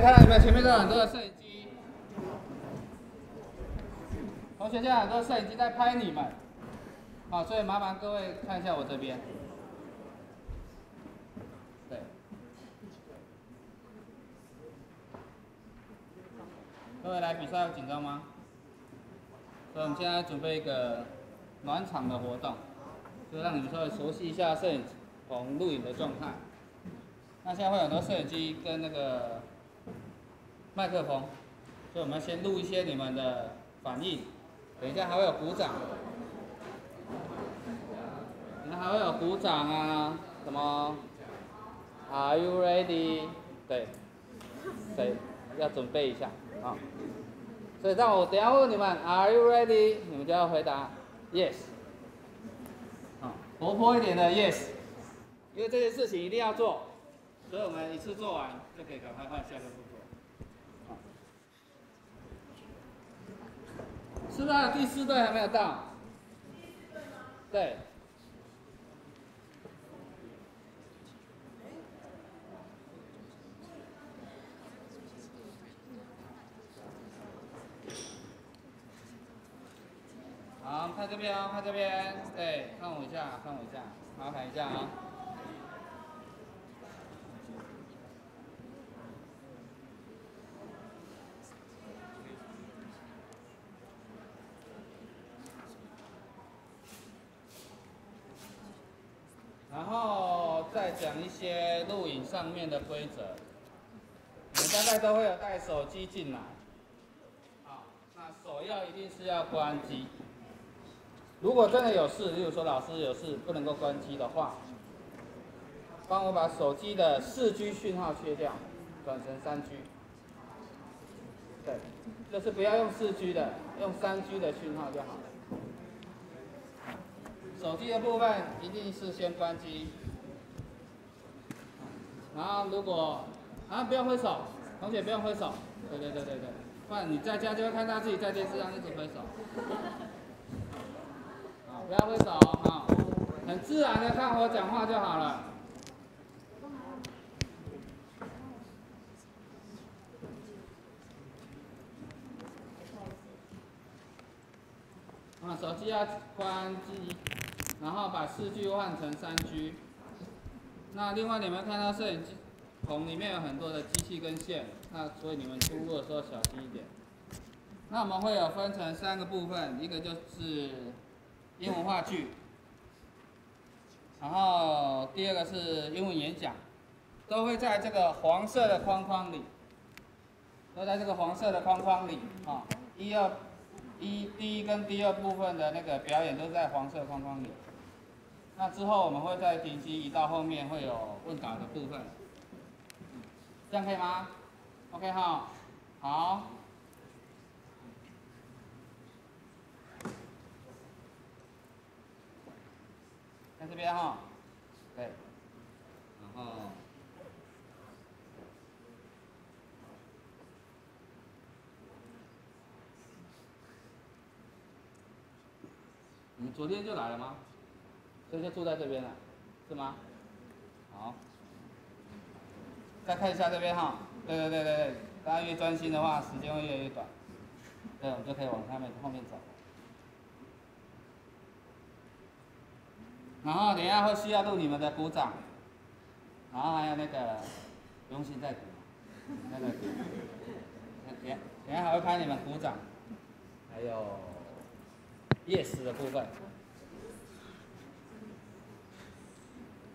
看到你们前面都有很多的摄影机，同学现在很多摄影机在拍你们，好，所以麻烦各位看一下我这边，对，各位来比赛有紧张吗？所以我们现在准备一个暖场的活动，就让你们稍微熟悉一下摄影棚录影的状态。那现在会有很多摄影机跟那个麦克风，所以我们先录一些你们的反应，等一下还会有鼓掌，你还会有鼓掌啊，什么？Are you ready？对，对，要准备一下啊。所以让我等下问你们，Are you ready？你们就要回答 Yes。活泼一点的 Yes，因为这件事情一定要做，所以我们一次做完就可以赶快换下个是不是第四队还没有到？对。好，看这边哦，看这边，对，看我一下，看我一下，麻烦一下啊后再讲一些录影上面的规则，你们大概都会有带手机进来，好，那首要一定是要关机。如果真的有事，例如说老师有事不能够关机的话，帮我把手机的四 G 讯号切掉，转成三 G。对，就是不要用四 G 的，用三 G 的讯号就好了。手机的部分一定是先关机，然后如果啊不要挥手，同学不要挥手，对对对对对，不然你在家就会看到自己在电视上一直挥手。不要挥手啊，很自然的看我讲话就好了。啊，手机要关机，然后把四 G 换成三 G。那另外你们看到摄影机棚里面有很多的机器跟线，那所以你们出入的时候小心一点。那我们会有分成三个部分，一个就是英文话剧，然后第二个是英文演讲，都会在这个黄色的框框里，都在这个黄色的框框里啊。一二一第一跟第二部分的那个表演都在黄色框框里。那之后我们会在停机移到后面会有问答的部分，这样可以吗？OK 哈，好。在这边哈，对，然后，你们昨天就来了吗？所以就住在这边了，是吗？好，再看一下这边哈，对对对对对，大家越专心的话，时间会越来越短，对，我们就可以往下面后面走。然后等一下会需要录你们的鼓掌，然后还有那个用心在鼓，那个，等等下还会拍你们鼓掌，还有 yes 的部分。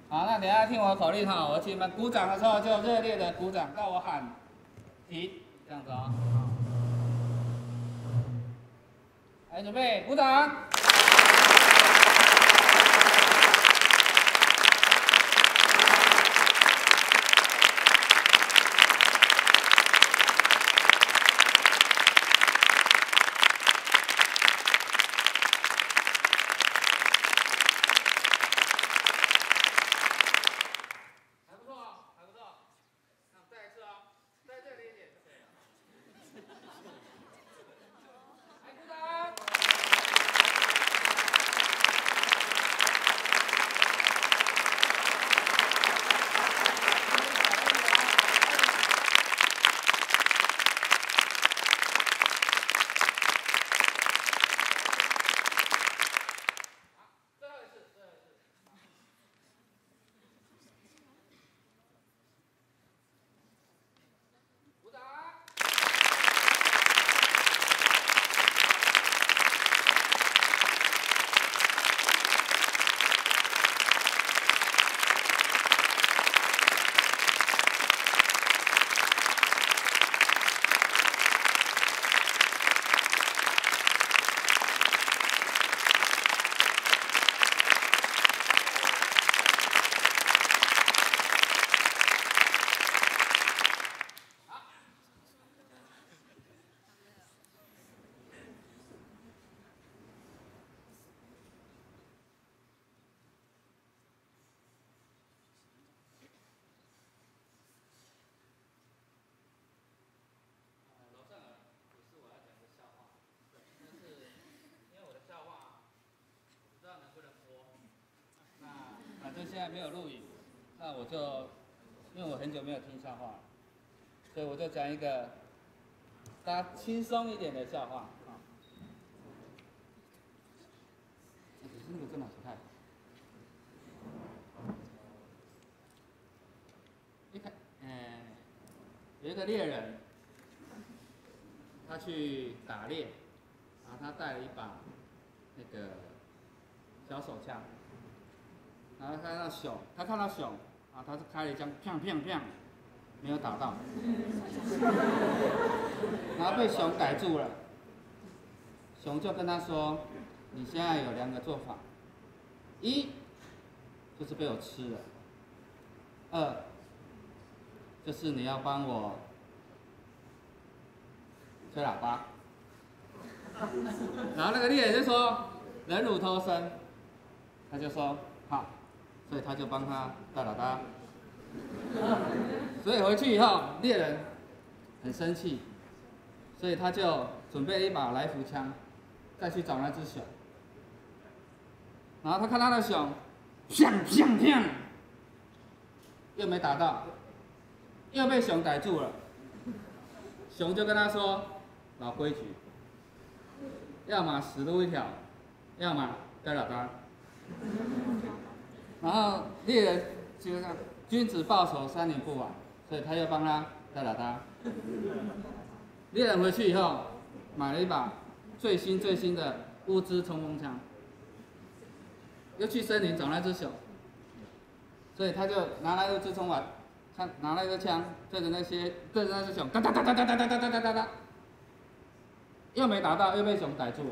好，那等下听我口令哈，我请你们鼓掌的时候就热烈的鼓掌，到我喊停，这样子啊。来，准备鼓掌。没有录影，那我就因为我很久没有听笑话，所以我就讲一个大家轻松一点的笑话啊。可是那个真的不太好。一开，嗯，有一个猎人，他去打猎，然后他带了一把那个小手枪，然后他看到熊，看到熊，啊，他是开了一枪，砰砰砰，没有打到，然后被熊逮住了，熊就跟他说，你现在有两个做法，一就是被我吃了，二就是你要帮我吹喇叭，然后那个猎人就说忍辱偷生，他就说，所以他就帮他吹喇叭，所以回去以后猎人很生气，所以他就准备一把来福枪，再去找那只熊，然后他看到那熊，砰砰砰，又没打到。又被熊逮住了，熊就跟他说：“老规矩，要么死路一条，要么带老大。”然后猎人就这样，君子报仇三年不晚，所以他又帮他带了他。猎人回去以后，买了一把最新最新的乌兹冲锋枪，又去森林找那只熊，所以他就拿来乌兹冲锋。他拿了一个枪对着那些对着那只熊，哒哒哒哒哒哒哒哒哒哒哒，又没打到，又被熊逮住了。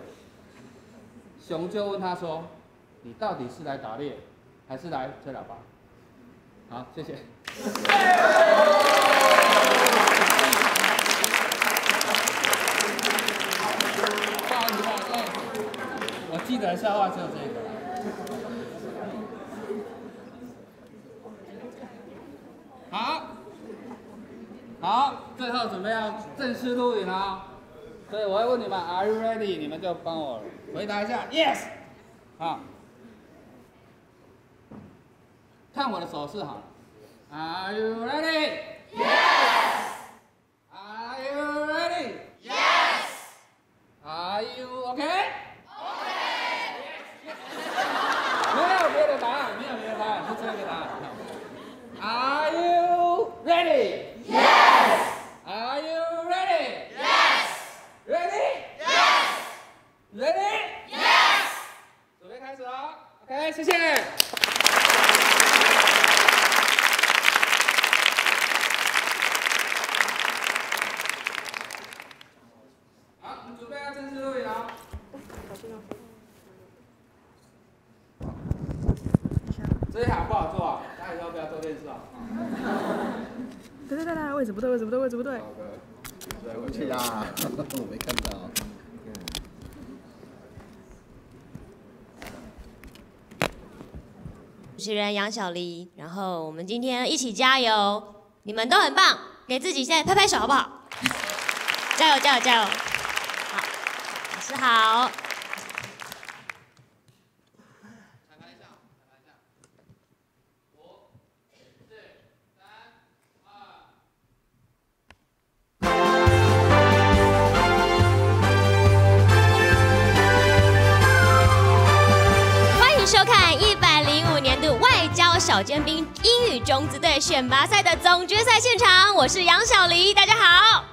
熊就问他说：“你到底是来打猎，还是来吹喇叭？”好，谢谢。不好意思，不好意思，我记得笑话只有这个。好，好，最后准备要正式录影了，所以我会问你们，Are you ready？你们就帮我回答一下，Yes。好，看我的手势好了，Are you ready？Yes。Are you ready？Yes。Are you OK？OK。没有别的答案，没有别的答案，就这个答案。Are you ready? Yes. Are you ready? Yes. Ready? Yes. Ready? Yes. 准备开始了，OK，谢谢。好，我们准备要正式录影了。这一行不好做啊，大家以后不要做电视啊。对对对对，位置不对，位置不对，位置不对。对不起啊，我没看到。主持人杨小黎，然后我们今天一起加油，你们都很棒，给自己现在拍拍手好不好？加油加油加油！好，老师好。选拔赛的总决赛现场，我是杨小黎，大家好。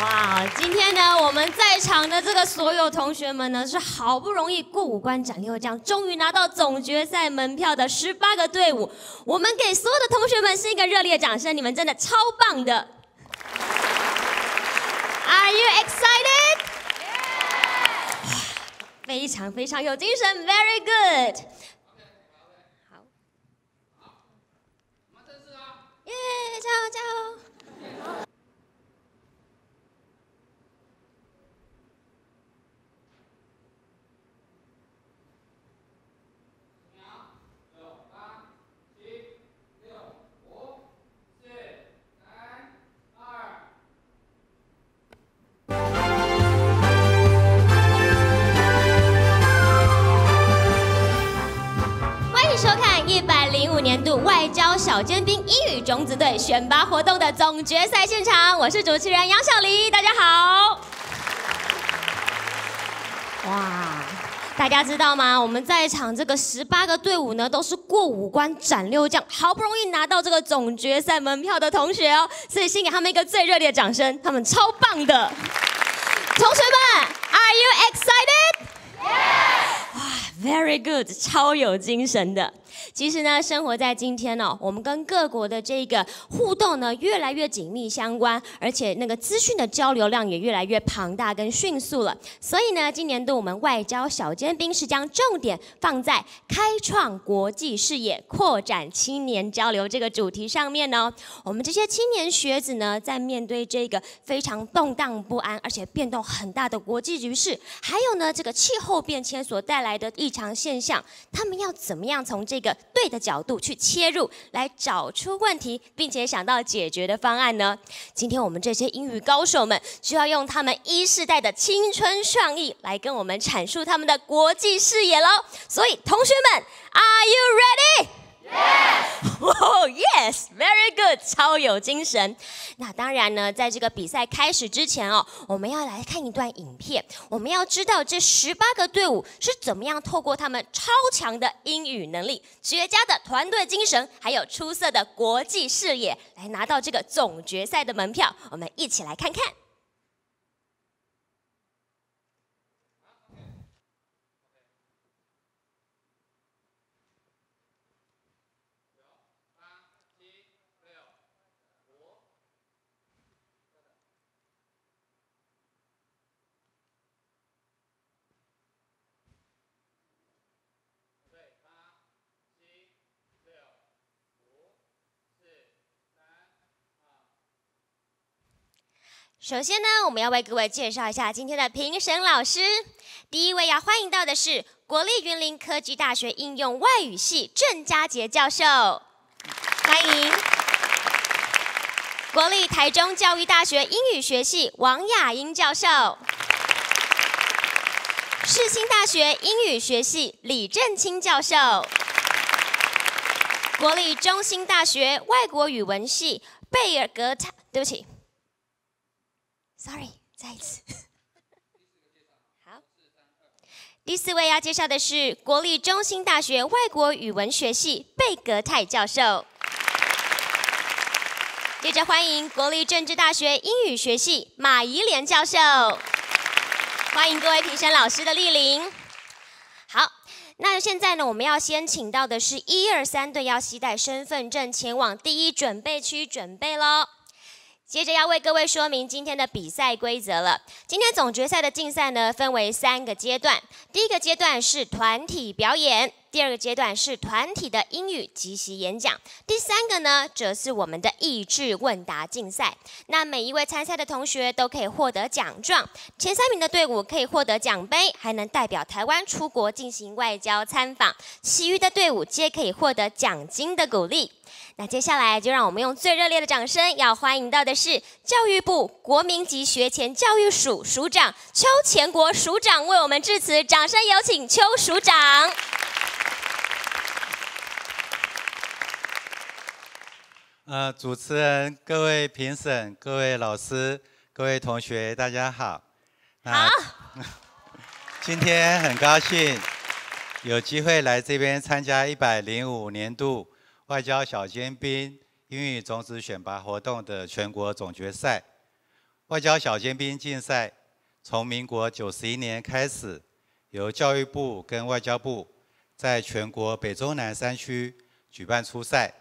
哇，今天呢，我们在场的这个所有同学们呢，是好不容易过五关斩六将，终于拿到总决赛门票的十八个队伍。我们给所有的同学们是一个热烈掌声，你们真的超棒的。Are you excited? 非常非常有精神，very good。好，我们正式啊！耶，加油加油。度外交小尖兵英语种子队选拔活动的总决赛现场，我是主持人杨小黎，大家好。哇，大家知道吗？我们在场这个十八个队伍呢，都是过五关斩六将，好不容易拿到这个总决赛门票的同学哦，所以先给他们一个最热烈的掌声，他们超棒的。同学们，Are you excited？哇，Very good，超有精神的。其实呢，生活在今天呢，我们跟各国的这个互动呢，越来越紧密相关，而且那个资讯的交流量也越来越庞大跟迅速了。所以呢，今年度我们外交小尖兵是将重点放在开创国际视野、扩展青年交流这个主题上面呢。我们这些青年学子呢，在面对这个非常动荡不安，而且变动很大的国际局势，还有呢，这个气候变迁所带来的异常现象，他们要怎么样从这个对的角度去切入，来找出问题，并且想到解决的方案呢？今天我们这些英语高手们，需要用他们一世代的青春创意，来跟我们阐述他们的国际视野喽。所以，同学们，Are you ready？哦，Yes，very good，超有精神。那当然呢，在这个比赛开始之前哦，我们要来看一段影片。我们要知道这十八个队伍是怎么样透过他们超强的英语能力、绝佳的团队精神，还有出色的国际视野，来拿到这个总决赛的门票。我们一起来看看。首先呢，我们要为各位介绍一下今天的评审老师。第一位要欢迎到的是国立云林科技大学应用外语系郑家杰教授，欢迎；国立台中教育大学英语学系王雅英教授，世新大学英语学系李正清教授，国立中兴大学外国语文系贝尔格塔，对不起。Sorry，再一次。好，第四位要介绍的是国立中兴大学外国语文学系贝格泰教授。接着欢迎国立政治大学英语学系马怡莲教授。欢迎各位评审老师的莅临。好，那现在呢，我们要先请到的是一二三队要携带身份证前往第一准备区准备喽。接着要为各位说明今天的比赛规则了。今天总决赛的竞赛呢，分为三个阶段。第一个阶段是团体表演，第二个阶段是团体的英语即席演讲，第三个呢，则是我们的益智问答竞赛。那每一位参赛的同学都可以获得奖状，前三名的队伍可以获得奖杯，还能代表台湾出国进行外交参访，其余的队伍皆可以获得奖金的鼓励。那接下来就让我们用最热烈的掌声，要欢迎到的是教育部国民级学前教育署署长邱前国署长为我们致辞，掌声有请邱署长。呃，主持人、各位评审、各位老师、各位同学，大家好。好。今天很高兴有机会来这边参加一百零五年度。外交小尖兵英语种子选拔活动的全国总决赛，外交小尖兵竞赛从民国九十一年开始，由教育部跟外交部在全国北中南三区举办初赛，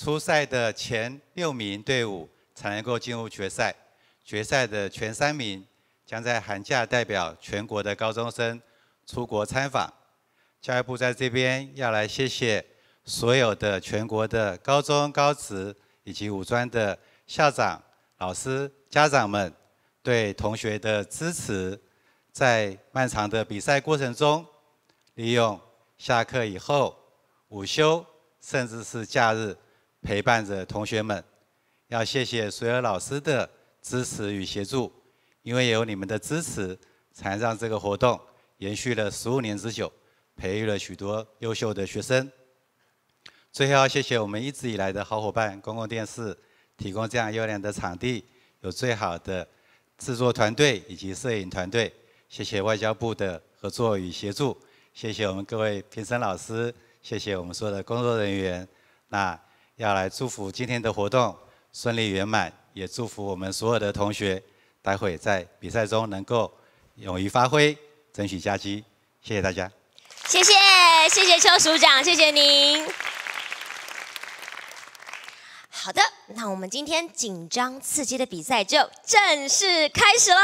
初赛的前六名队伍才能够进入决赛，决赛的前三名将在寒假代表全国的高中生出国参访。教育部在这边要来谢谢。所有的全国的高中、高职以及五专的校长、老师、家长们对同学的支持，在漫长的比赛过程中，利用下课以后、午休，甚至是假日，陪伴着同学们。要谢谢所有老师的支持与协助，因为有你们的支持，才让这个活动延续了十五年之久，培育了许多优秀的学生。最后要谢谢我们一直以来的好伙伴公共电视，提供这样优良的场地，有最好的制作团队以及摄影团队。谢谢外交部的合作与协助，谢谢我们各位评审老师，谢谢我们所有的工作人员。那要来祝福今天的活动顺利圆满，也祝福我们所有的同学，待会在比赛中能够勇于发挥，争取佳绩。谢谢大家。谢谢谢谢邱署长，谢谢您。好的，那我们今天紧张刺激的比赛就正式开始喽。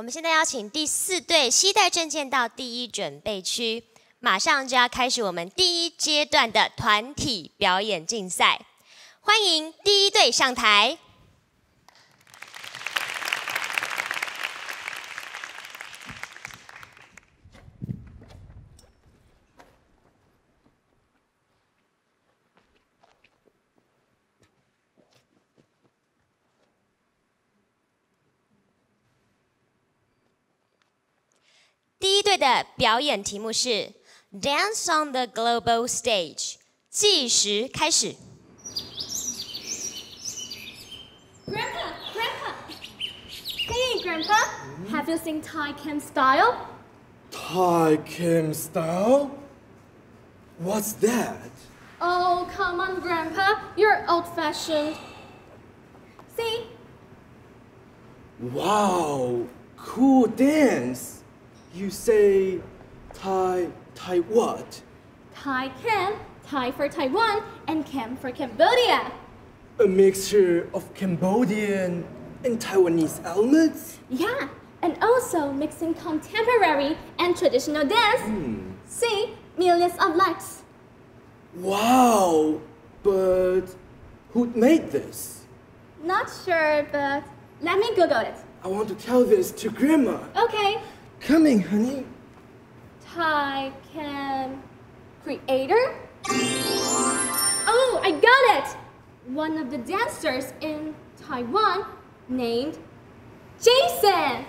我们现在邀请第四队携带证件到第一准备区，马上就要开始我们第一阶段的团体表演竞赛，欢迎第一队上台。表演题目是 Dance on the Global Stage，计时开始。 Grandpa, Grandpa. Hey, Grandpa. Have you seen Thai Cam Style? Thai Kim style? What's that? Oh, come on, Grandpa. You're old-fashioned. See? Wow, cool dance. You say Thai, Thai what? Thai Cam, Thai for Taiwan, and Cam for Cambodia. A mixture of Cambodian and Taiwanese elements? Yeah, and also mixing contemporary and traditional dance. Hmm. See? Millions of likes. Wow, but who made this? Not sure, but let me Google it. I want to tell this to Grandma. Okay. Coming, honey. Thai Cam creator? Oh, I got it! One of the dancers in Taiwan named Jason!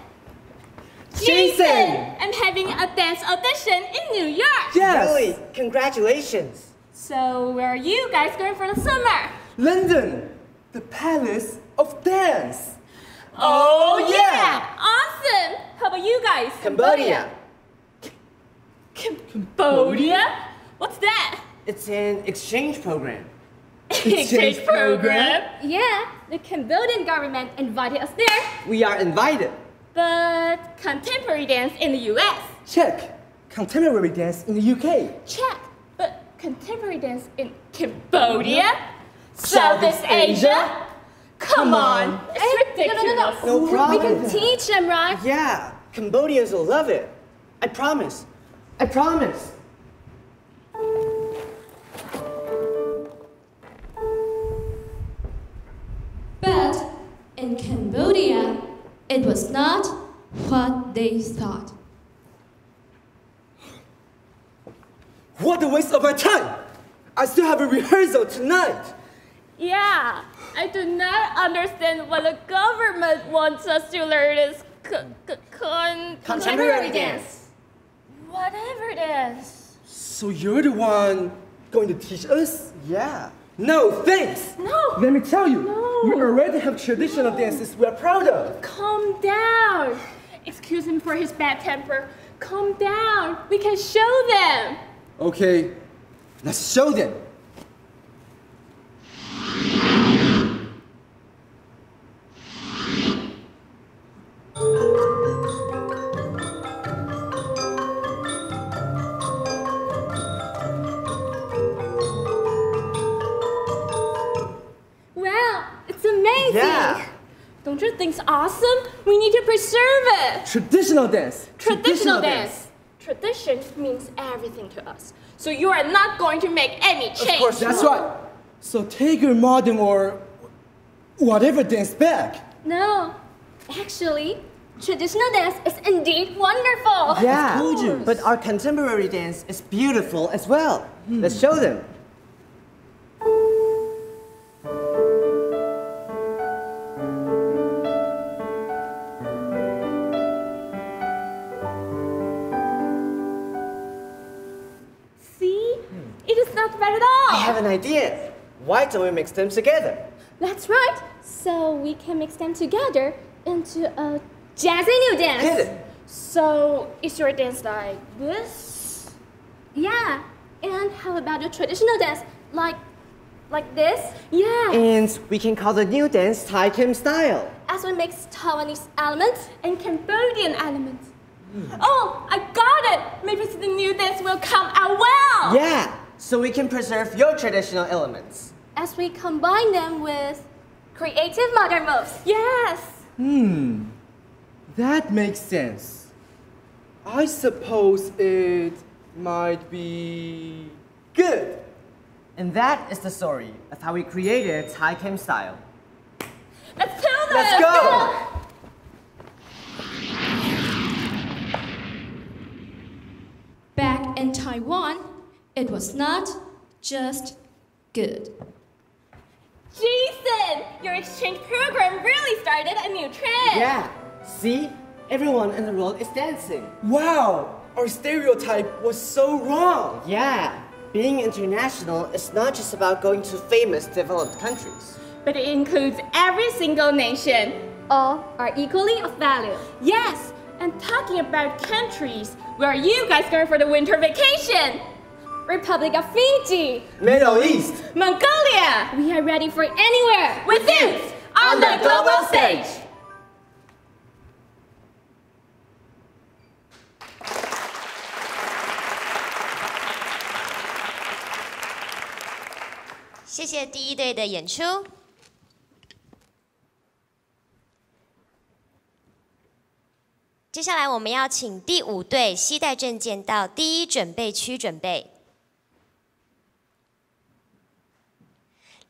Jason! I'm having a dance audition in New York! Yes! Really? Congratulations. So, where are you guys going for the summer? London, the Palace of Dance. Oh, oh yeah! Awesome! How about you guys? Cambodia. Cambodia? What's that? It's an exchange program. Exchange program? Yeah, the Cambodian government invited us there. We are invited. But contemporary dance in the US. Check. Contemporary dance in the UK. Check. But contemporary dance in Cambodia? Southeast Asia? Come on. It's ridiculous. No We problem. We can teach them, right? Yeah, Cambodians will love it. I promise. I promise. But in Cambodia, it was not what they thought. What a waste of my time! I still have a rehearsal tonight. Yeah. I do not understand what the government wants us to learn this co- co- con- Contemporary dance. Whatever it is. So you're the one going to teach us? Yeah. No, thanks. No. Let me tell you, No. we already have traditional dances we're proud of. Calm down. Excuse him for his bad temper. Calm down. We can show them. Okay, let's show them. Preserve it. Traditional dance. Traditional dance. Tradition means everything to us. So you are not going to make any change. Of course, that's right. So take your modern or whatever dance back. No, actually, traditional dance is indeed wonderful. Yeah, but our contemporary dance is beautiful as well. Hmm. Let's show them. I have an idea. Why don't we mix them together? That's right. So we can mix them together into a jazzy new dance. Hit it. So is your dance like this? Yeah. And how about a traditional dance like like this? Yeah. And we can call the new dance Thai Kim style. As we mix Taiwanese elements and Cambodian elements. Oh, I got it. Maybe the new dance will come out well. Yeah, so we can preserve your traditional elements. As we combine them with creative modern moves. Yes. Hmm. That makes sense. I suppose it might be good. And that is the story of how we created Thai Kim style. Let's do this. Let's go. Back in Taiwan, it was not just good. Jason, your exchange program really started a new trend. Yeah, see? Everyone in the world is dancing. Wow, our stereotype was so wrong. Yeah, being international is not just about going to famous developed countries. But it includes every single nation. All are equally of value. Yes, and talking about countries, where are you guys going for the winter vacation? Republic of Fiji, Middle East. Mongolia. We are ready for anywhere with you on the global stage. 谢谢第一队的演出。接下来我们要请第五队携带证件到第一准备区准备。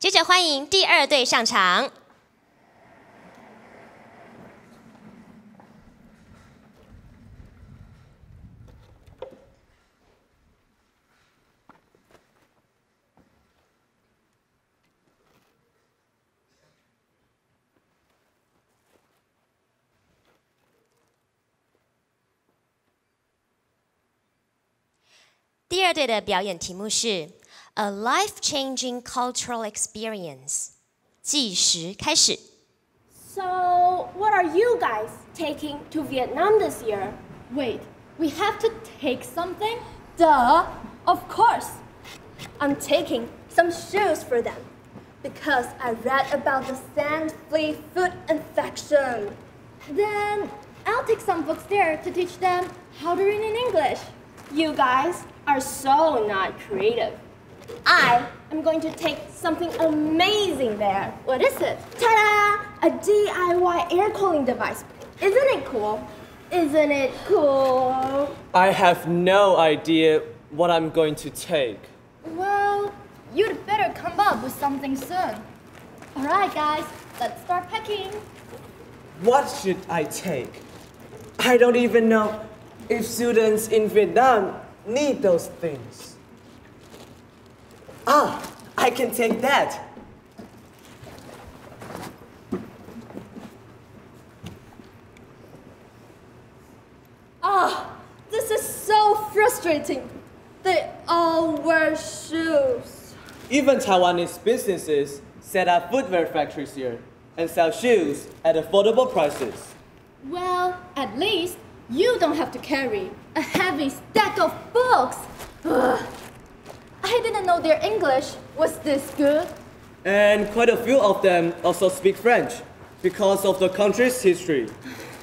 接着欢迎第二队上场。第二队的表演题目是 A Life-Changing Cultural Experience。计时开始。 So, what are you guys taking to Vietnam this year? Wait, we have to take something? Duh, of course. I'm taking some shoes for them because I read about the sand flea foot infection. Then I'll take some books there to teach them how to read in English. You guys are so not creative. I am going to take something amazing there. What is it? Ta-da! A DIY air cooling device. Isn't it cool? Isn't it cool? I have no idea what I'm going to take. Well, you'd better come up with something soon. All right, guys, let's start packing. What should I take? I don't even know if students in Vietnam need those things. Ah, I can take that. Ah, this is so frustrating. They all wear shoes. Even Taiwanese businesses set up footwear factories here and sell shoes at affordable prices. Well, at least you don't have to carry a heavy stack of books. Ugh. I didn't know their English was this good. And quite a few of them also speak French because of the country's history.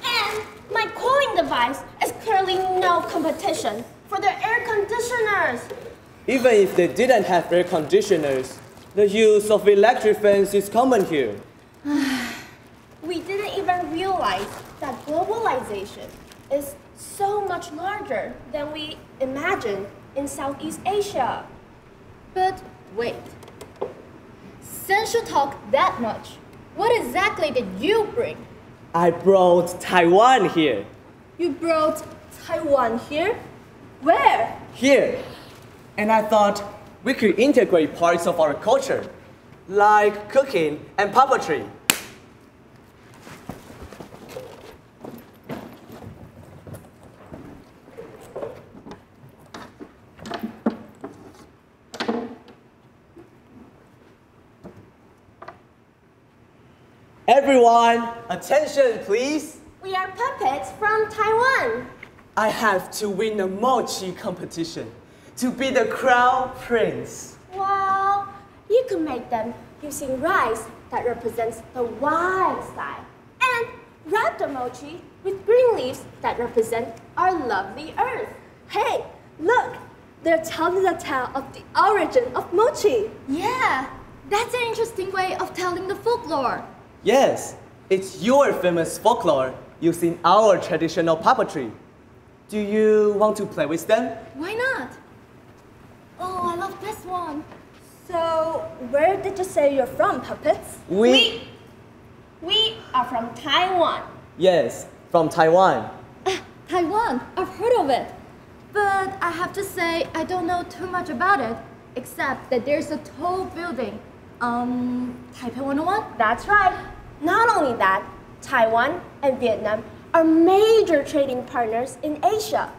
And my cooling device is clearly no competition for their air conditioners. Even if they didn't have air conditioners, the use of electric fans is common here. We didn't even realize realize that globalization is so much larger than we imagined in Southeast Asia. But wait. Since you talk that much, what exactly did you bring? I brought Taiwan here. You brought Taiwan here? Where? Here. And I thought we could integrate parts of our culture, like cooking and puppetry. Everyone, attention please. We are puppets from Taiwan. I have to win the mochi competition to be the crown prince. Well, you can make them using rice that represents the wild side and wrap the mochi with green leaves that represent our lovely earth. Hey, look, they're telling the tale of the origin of mochi. Yeah, that's an interesting way of telling the folklore. Yes, it's your famous folklore using our traditional puppetry. Do you want to play with them? Why not? Oh, I love this one. So, where did you say you're from, puppets? We- we, we are from Taiwan. Yes, from Taiwan. Uh, Taiwan, I've heard of it. But I have to say, I don't know too much about it, except that there's a tall building. Um, Taipei 101? That's right. Not only that, Taiwan and Vietnam are major trading partners in Asia.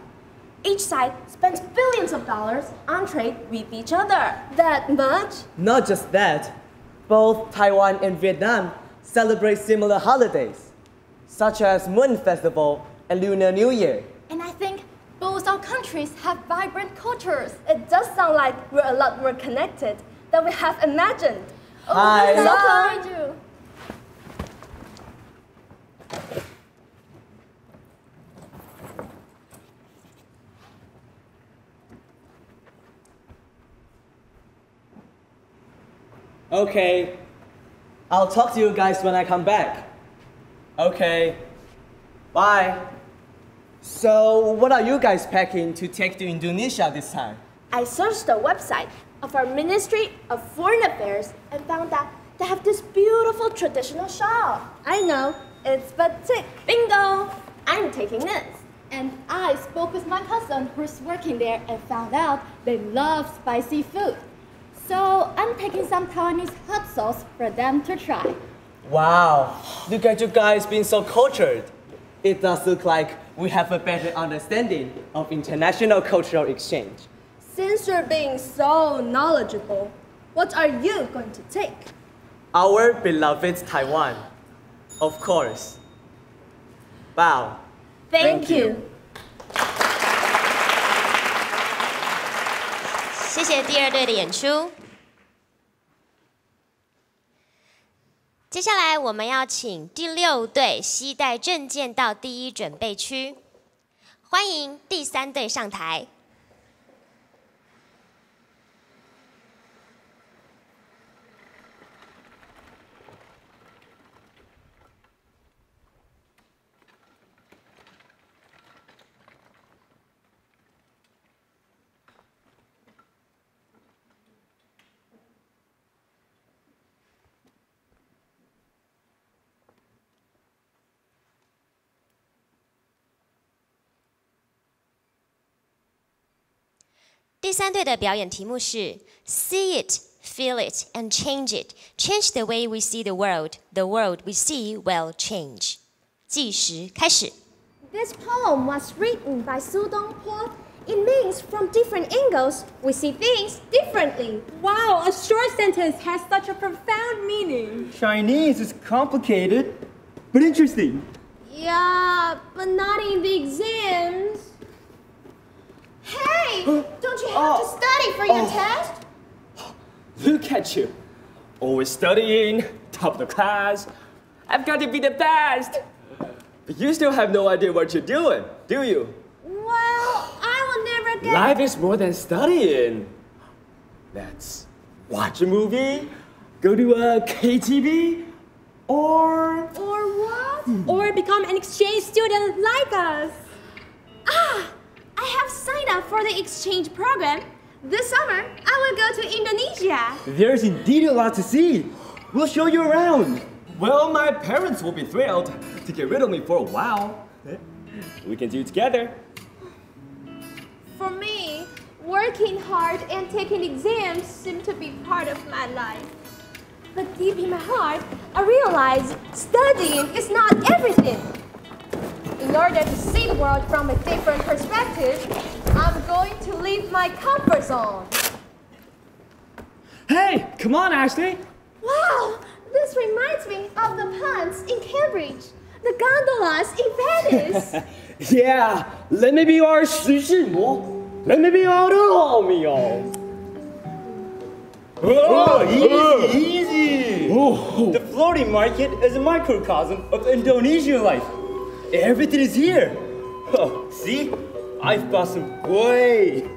Each side spends billions of dollars on trade with each other. That much? Not just that, both Taiwan and Vietnam celebrate similar holidays, such as Moon Festival and Lunar New Year. And I think both our countries have vibrant cultures. It does sound like we're a lot more connected than we have imagined. Oh, Hi. so Hi. kind you. Okay, I'll talk to you guys when I come back. Okay, bye. So, what are you guys packing to take to Indonesia this time? I searched the website of our Ministry of Foreign Affairs and found that they have this beautiful traditional shawl. I know, it's batik. Bingo! I'm taking this. And I spoke with my cousin who's working there and found out they love spicy food. So I'm taking some Taiwanese hot sauce for them to try. Wow, look at you guys being so cultured. It does look like we have a better understanding of international cultural exchange. Since you're being so knowledgeable, what are you going to take? Our beloved Taiwan, of course. Wow. Thank, you. 谢谢第二队的演出。接下来我们要请第六队携带证件到第一准备区，欢迎第三队上台。 第三队的表演题目是 See it, feel it, and change it. Change the way we see the world. The world we see will change. 计时开始。 This poem was written by Su Dongpo. It means from different angles, we see things differently. Wow, a short sentence has such a profound meaning. Chinese is complicated, but interesting. Yeah, but not in the exams. Hey, don't you have to Oh. study for your Oh. test? Look at you. Always studying, top of the class. I've got to be the best. But you still have no idea what you're doing, do you? Well, I will never get. Life is more than studying. Let's watch a movie, go to a KTV, or Or what? or become an exchange student like us? Ah, I have signed up for the exchange program. This summer, I will go to Indonesia. There's indeed a lot to see. We'll show you around. Well, my parents will be thrilled to get rid of me for a while. We can do it together. For me, working hard and taking exams seem to be part of my life. But deep in my heart, I realize studying is not everything in order to see the world from a different perspective, I'm going to leave my comfort zone. Hey, come on, Ashley. Wow, this reminds me of the ponds in Cambridge, the gondolas in Venice. yeah, let me be your Shishimo. Let me be our homie. Oh, oh, easy, easy. Oh. The floating market is a microcosm of Indonesian life. Everything is here. Oh, see? I've bought some kue.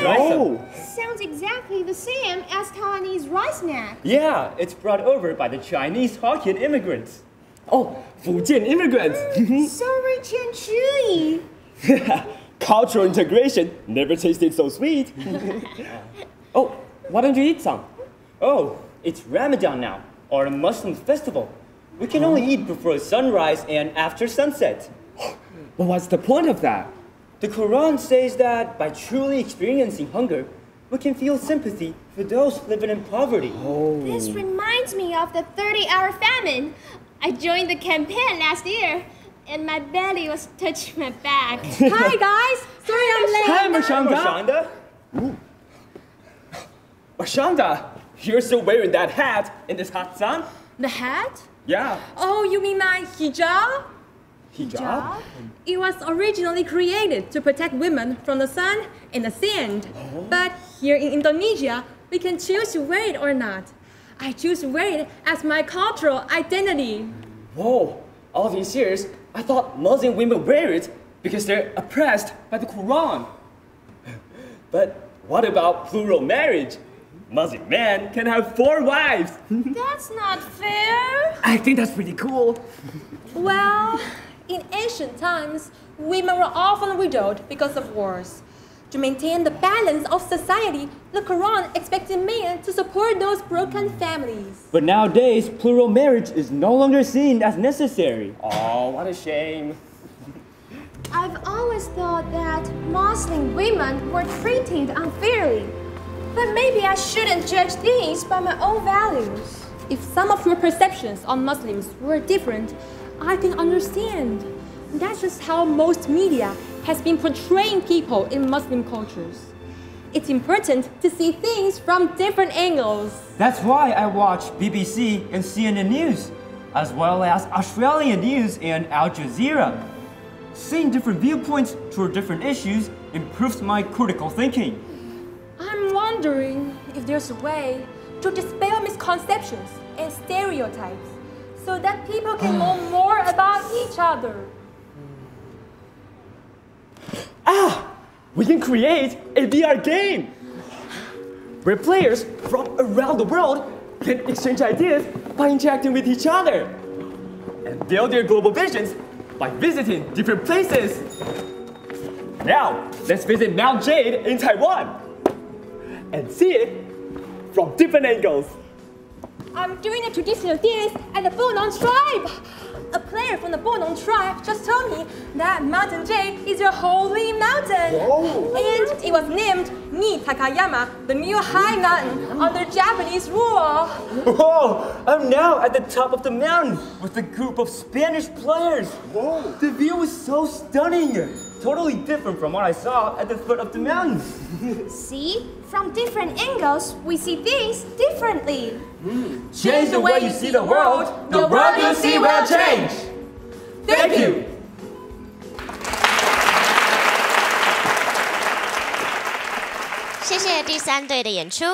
Try some. Sounds exactly the same as Taiwanese rice snack. Yeah, it's brought over by the Chinese Hokkien immigrants. Oh, Fujian immigrants. Mm-hmm. so rich and chewy. Cultural integration never tasted so sweet. oh, why don't you eat some? Oh, it's Ramadan now, or a Muslim festival. We can only eat before sunrise and after sunset. But what's the point of that? The Quran says that by truly experiencing hunger, we can feel sympathy for those living in poverty. Oh. This reminds me of the 30 hour famine. I joined the campaign last year, and my belly was touching my back. Hi, guys. Sorry I'm late. Hi, Mashanda. Mashanda? Mashanda, you're still wearing that hat in this hot sun? The hat? Yeah. Oh, you mean my hijab? Hijab? It was originally created to protect women from the sun and the sand. Oh. But here in Indonesia, we can choose to wear it or not. I choose to wear it as my cultural identity. Whoa, all these years, I thought Muslim women wear it because they're oppressed by the Quran. But what about plural marriage? Muslim men can have four wives. That's not fair. I think that's pretty cool. Well, in ancient times, women were often widowed because of wars. To maintain the balance of society, the Quran expected men to support those broken families. But nowadays, plural marriage is no longer seen as necessary. Oh, what a shame. I've always thought that Muslim women were treated unfairly. But maybe I shouldn't judge things by my own values. If some of your perceptions on Muslims were different, I can understand. That's just how most media has been portraying people in Muslim cultures. It's important to see things from different angles. That's why I watch BBC and CNN News, as well as Australian News and Al Jazeera. Seeing different viewpoints toward different issues improves my critical thinking. I'm wondering if there's a way to dispel misconceptions and stereotypes so that people can know more about each other. Ah, we can create a VR game where players from around the world can exchange ideas by interacting with each other and build their global visions by visiting different places. Now, let's visit Mount Jade in Taiwan and see it from different angles. I'm doing a traditional dance at the Bunun tribe. A player from the Bunun tribe just told me that Mount Jade is a holy mountain. And it was named Niitakayama, the new high mountain under Japanese rule. Whoa! I'm now at the top of the mountain with a group of Spanish players. Whoa! The view is so stunning. Totally different from what I saw at the foot of the mountain. See? From different angles, we see things differently. Change the way you see the world, the world you see will change. Thank you. 谢谢第三队的演出。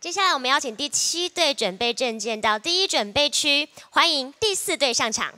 接下来，我们邀请第七队准备证件到第一准备区，欢迎第四队上场。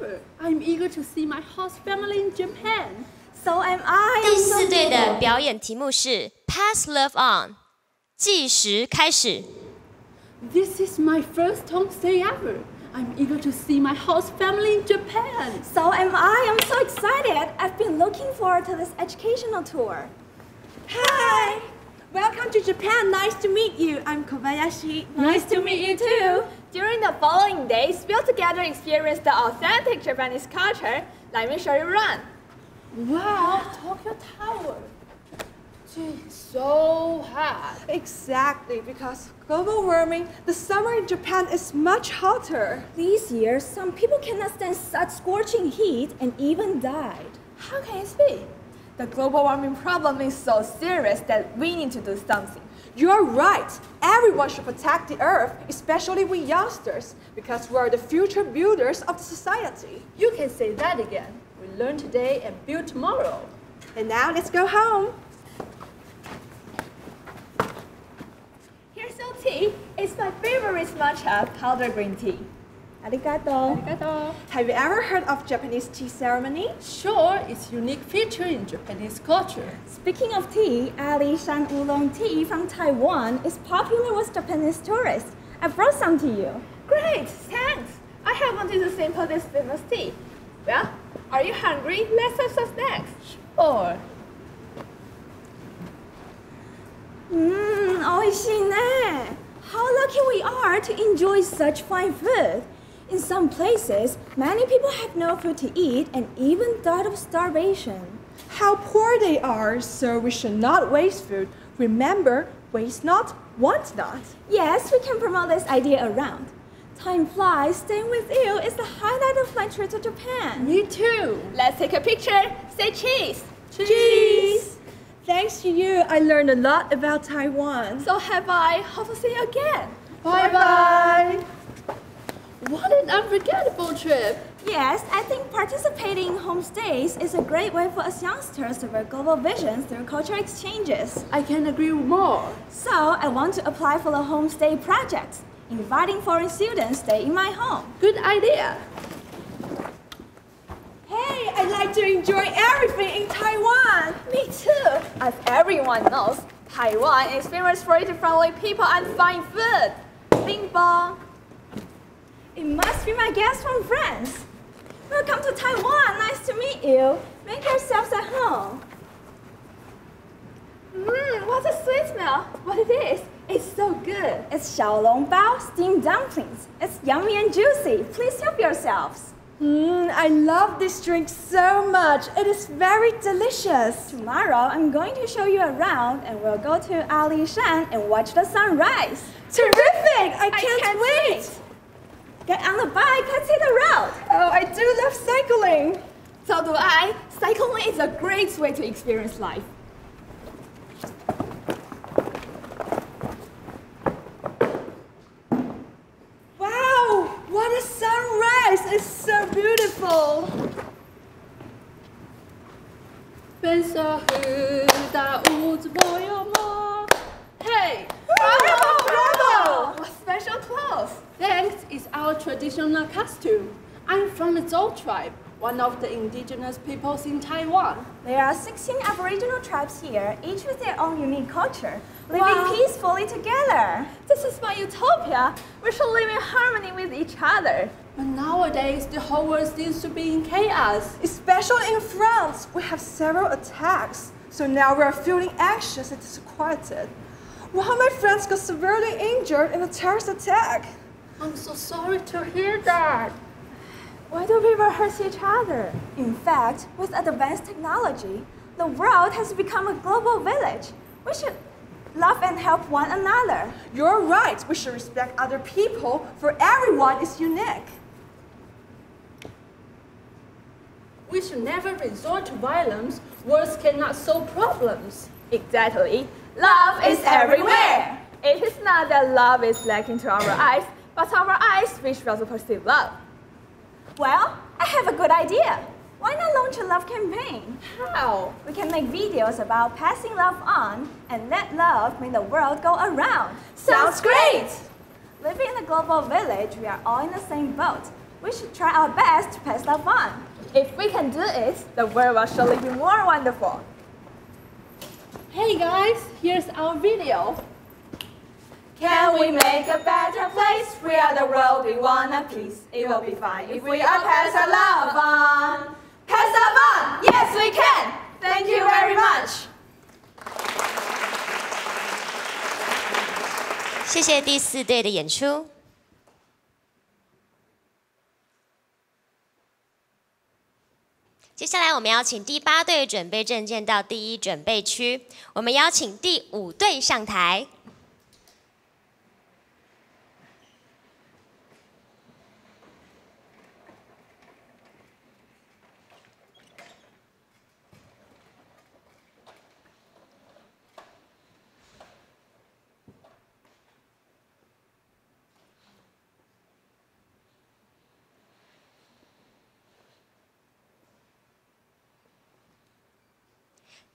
homestay ever. I'm eager to see my host family in Japan. So am I. 第四队的表演题目是 Pass Love On，计时开始。 This is my first homestay ever. I'm eager to see my host family in Japan. So am I. I'm so excited. I've been looking forward to this educational tour. Hi. Welcome to Japan. Nice to meet you. I'm Kobayashi. Nice to meet you too. During the following days, we'll together experience the authentic Japanese culture. Let me show you around. Wow, Tokyo Tower. Gee, so hot. Exactly, because global warming, the summer in Japan is much hotter. These years, some people cannot stand such scorching heat and even died. How can it be? The global warming problem is so serious that we need to do something. You're right. Everyone should protect the earth, especially we youngsters, because we are the future builders of the society. You can say that again. We learn today and build tomorrow. And now let's go home. Here's your tea. It's my favorite matcha powder green tea. Arigato. Arigato. Have you ever heard of Japanese tea ceremony? Sure, it's unique feature in Japanese culture. Speaking of tea, Ali Shan Oolong tea from Taiwan is popular with Japanese tourists. I brought some to you. Great, thanks. I have wanted to sample this famous tea. Well, are you hungry? Let's have some snacks. Sure. Mmm, oishii ne! How lucky we are to enjoy such fine food. In some places, many people have no food to eat and even died of starvation. How poor they are, so we should not waste food. Remember, waste not, want not. Yes, we can promote this idea around. Time flies, staying with you is the highlight of my trip to Japan. Me too. Let's take a picture. Say cheese. Cheese! Thanks to you, I learned a lot about Taiwan. So have I. Hope to see you again. Bye bye. What an unforgettable trip. Yes, I think participating in homestays is a great way for us youngsters to build global visions through cultural exchanges. I can agree more. So, I want to apply for the homestay project, inviting foreign students to stay in my home. Good idea. Hey, I like to enjoy everything in Taiwan. Me too. As everyone knows, Taiwan is famous for its friendly people and fine food. Bing bong. It must be my guest from France. Welcome to Taiwan. Nice to meet you. Make yourselves at home. Mmm, what a sweet smell. What it is? It's so good. It's xiaolongbao steamed dumplings. It's yummy and juicy. Please help yourselves. Mmm, I love this drink so much. It is very delicious. Tomorrow, I'm going to show you around and we'll go to Ali Shan and watch the sunrise. Terrific! I can't, can't wait. wait. Get on the bike and see the road. Oh, I do love cycling. So do I. Cycling is a great way to experience life. Wow, what a sunrise! It's so beautiful. Oh, hey! Bravo, bravo! What special clothes! Thanks is our traditional costume. I'm from the Tsou tribe, one of the indigenous peoples in Taiwan. There are 16 Aboriginal tribes here, each with their own unique culture, living Wow. peacefully together. This is my utopia. We should live in harmony with each other. But nowadays, the whole world seems to be in chaos. Especially in France, we have several attacks, so now we are feeling anxious and disquieted. One of my friends got severely injured in a terrorist attack. I'm so sorry to hear that. Why do we hurt each other? In fact, with advanced technology, the world has become a global village. We should love and help one another. You're right. We should respect other people, for everyone is unique. We should never resort to violence. Words cannot solve problems. Exactly. Love is everywhere. It is not that love is lacking to our eyes, but our eyes which fail to perceive love. Well, I have a good idea. Why not launch a love campaign? How? We can make videos about passing love on and let love make the world go around. Sounds great! Living in a global village, we are all in the same boat. we should try our best to pass that on. If we can do it, the world will surely be more wonderful. Hey guys, here's our video. Can we make a better place? We are the world we wanna peace. It will be fine if we are pass our love on. Pass love on! Yes, we can! Thank you very much! 谢谢第四队的演出。接下来，我们邀请第八队准备证件到第一准备区。我们邀请第五队上台。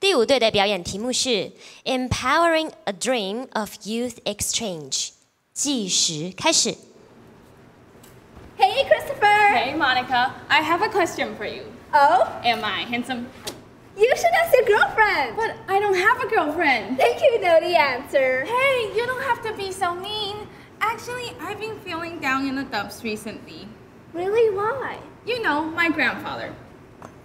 第五队的表演题目是 "Empowering a Dream of Youth Exchange"，计时开始。 Hey, Christopher! Hey, Monica. I have a question for you. Oh? Am I handsome? You should ask your girlfriend. But I don't have a girlfriend. Think you know the answer. Hey, you don't have to be so mean. Actually, I've been feeling down in the dumps recently. Really? Why? You know, my grandfather.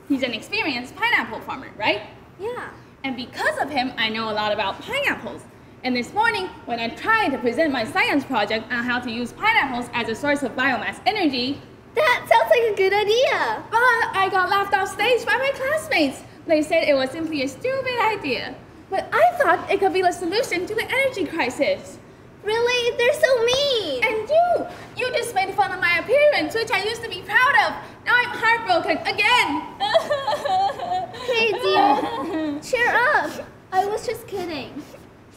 He's an experienced pineapple farmer, right? Yeah. And because of him, I know a lot about pineapples. And this morning, when I tried to present my science project on how to use pineapples as a source of biomass energy, that sounds like a good idea. But I got laughed off stage by my classmates. They said it was simply a stupid idea. But I thought it could be the solution to the energy crisis. Really? They're so mean. And you, you just made fun of my appearance, which I used to be proud of. Now I'm heartbroken again. hey, dear, cheer up. I was just kidding.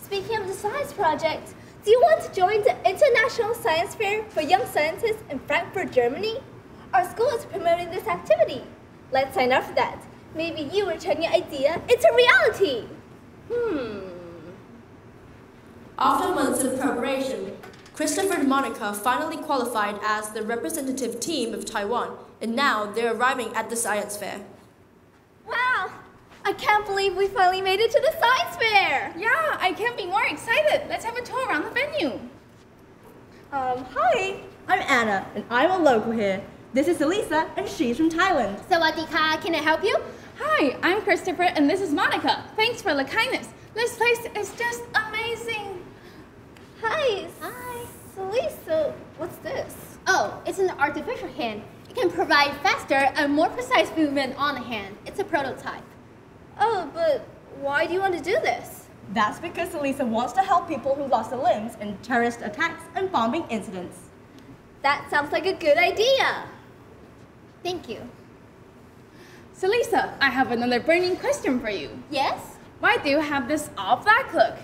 Speaking of the science project, do you want to join the International Science Fair for Young Scientists in Frankfurt, Germany? Our school is promoting this activity. Let's sign up for that. Maybe you will turn your idea into reality. Hmm. After months of preparation, Christopher and Monica finally qualified as the representative team of Taiwan, and now they're arriving at the science fair. Wow! I can't believe we finally made it to the science fair! Yeah, I can't be more excited. Let's have a tour around the venue. Um, hi, I'm Anna, and I'm a local here. This is Elisa, and she's from Thailand. So, Sawadika, can I help you? Hi, I'm Christopher, and this is Monica. Thanks for the kindness. This place is just amazing. Hi. Hi. Elisa, what's this? Oh, it's an artificial hand. It can provide faster and more precise movement on the hand. It's a prototype. Oh, but why do you want to do this? That's because Elisa wants to help people who lost their limbs in terrorist attacks and bombing incidents. That sounds like a good idea. Thank you. So Lisa, I have another burning question for you. Yes? Why do you have this all black look?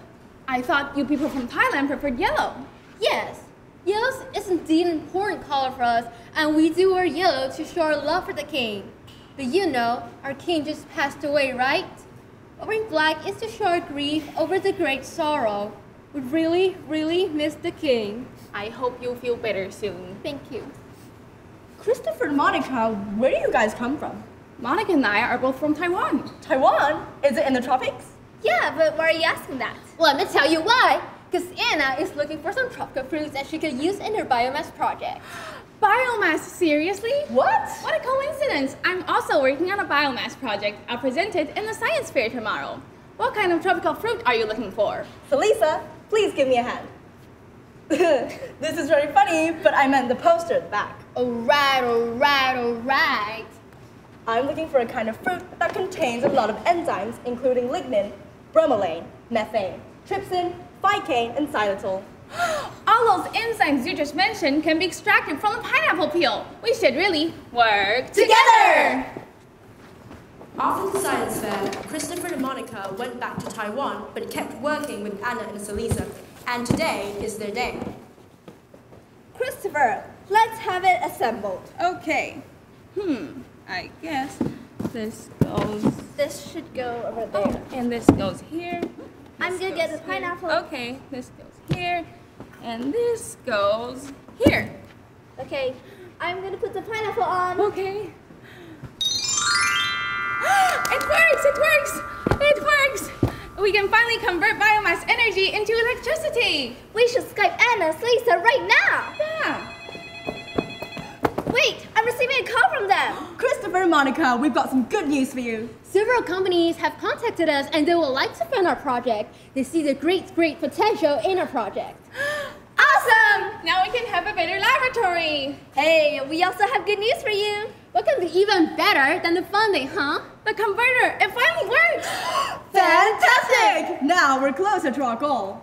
I thought you people from Thailand preferred yellow. Yes. Yellow is indeed an important color for us, and we do wear yellow to show our love for the king. But you know, our king just passed away, right? Wearing black is to show our grief over the great sorrow. We really, really miss the king. I hope you feel better soon. Thank you. Christopher and Monica, where do you guys come from? Monica and I are both from Taiwan. Taiwan? Is it in the tropics? Yeah, but why are you asking that? Let me tell you why. Because Anna is looking for some tropical fruits that she could use in her biomass project. Biomass, seriously? What? What a coincidence! I'm also working on a biomass project. Uh, I'll present it in the science fair tomorrow. What kind of tropical fruit are you looking for? So Lisa, please give me a hand. this is very funny, but I meant the poster at the back. Alright, alright, alright. I'm looking for a kind of fruit that contains a lot of enzymes, including lignin, bromelain, methane, trypsin, phycane, and xylitol. All those enzymes you just mentioned can be extracted from the pineapple peel. We should really work together! After the science fair, Christopher and Monica went back to Taiwan, but kept working with Anna and Salisa, and today is their day. Christopher, let's have it assembled. Okay. Hmm, I guess this goes... This should go over there. Oh, and this goes here. I'm gonna get the pineapple. Okay, this goes here, and this goes here. Okay, I'm gonna put the pineapple on. Okay. it works! It works! It works! We can finally convert biomass energy into electricity. We should Skype Anna Lisa right now. Yeah. Wait, I'm receiving a call from them. Christopher and Monica, we've got some good news for you. Several companies have contacted us and they would like to fund our project. They see the great, great potential in our project. Awesome! Now we can have a better laboratory. Hey, we also have good news for you. What can be even better than the funding, huh? The converter, it finally works! Fantastic! Now we're closer to our goal.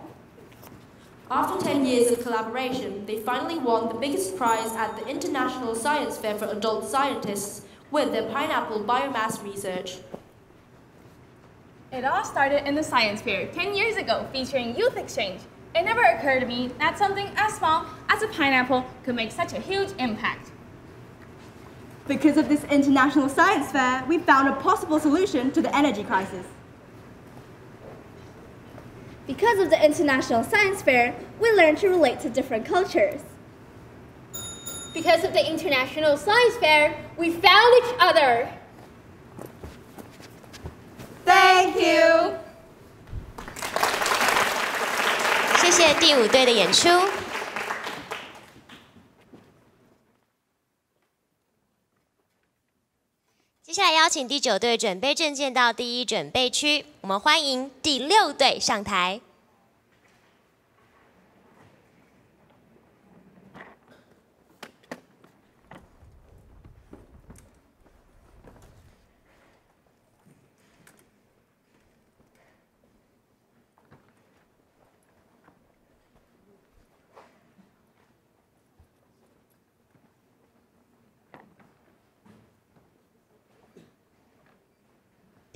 After 10 years of collaboration, they finally won the biggest prize at the International Science Fair for Adult Scientists with their pineapple biomass research. It all started in the science fair 10 years ago featuring youth exchange. It never occurred to me that something as small as a pineapple could make such a huge impact. Because of this international science fair, we found a possible solution to the energy crisis. Because of the International Science Fair, we learned to relate to different cultures. Because of the International Science Fair, we found each other. Thank you. 谢谢第五队的演出。 接下来邀请第九队准备证件到第一准备区，我们欢迎第六队上台。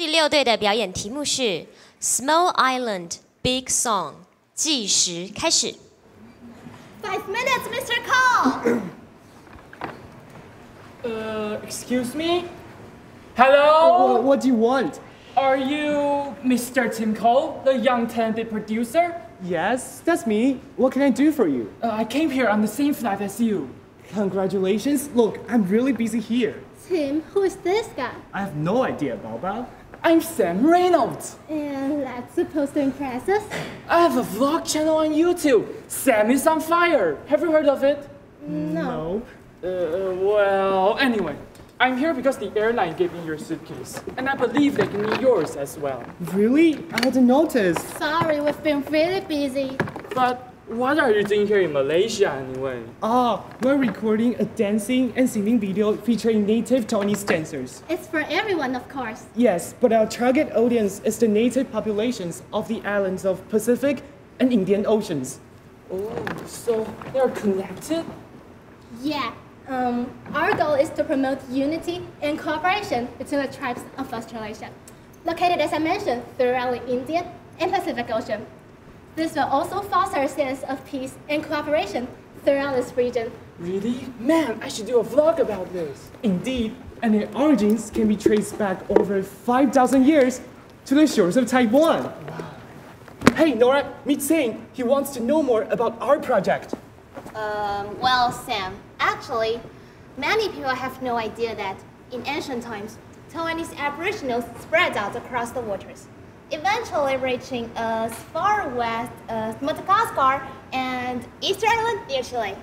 第六队的表演题目是《Small Island Big Song》，计时开始。Five minutes, Mr. Cole. uh, excuse me? Hello? Oh, what, what do you want? Are you Mr. Tim Cole, the young talented producer? Yes, that's me. What can I do for you? Uh, I came here on the same flight as you. Congratulations. Look, I'm really busy here. Tim, who is this guy? I have no idea, Bao Bao. I'm Sam Reynolds. And that's supposed to impress us? I have a vlog channel on YouTube. Sam is on fire. Have you heard of it? No. Uh, well, anyway, I'm here because the airline gave me your suitcase, and I believe they gave me yours as well. Really? I hadn't noticed. Sorry, we've been really busy. But what are you doing here in Malaysia anyway? Ah, we're recording a dancing and singing video featuring native Chinese dancers. It's for everyone, of course. Yes, but our target audience is the native populations of the islands of Pacific and Indian Oceans. Oh, so they're connected? Yeah. Um, our goal is to promote unity and cooperation between the tribes of Austronesia, located, as I mentioned, throughout the Indian and Pacific Ocean. This will also foster a sense of peace and cooperation throughout this region. Really? Man, I should do a vlog about this. Indeed, and their origins can be traced back over 5,000 years to the shores of Taiwan. Hey, Nora, meet Singh. He wants to know more about our project. Um, well, Sam, actually, many people have no idea that in ancient times, Taiwanese aboriginals spread out across the waters, eventually reaching as uh, far west as Madagascar and Easter Island near Chile.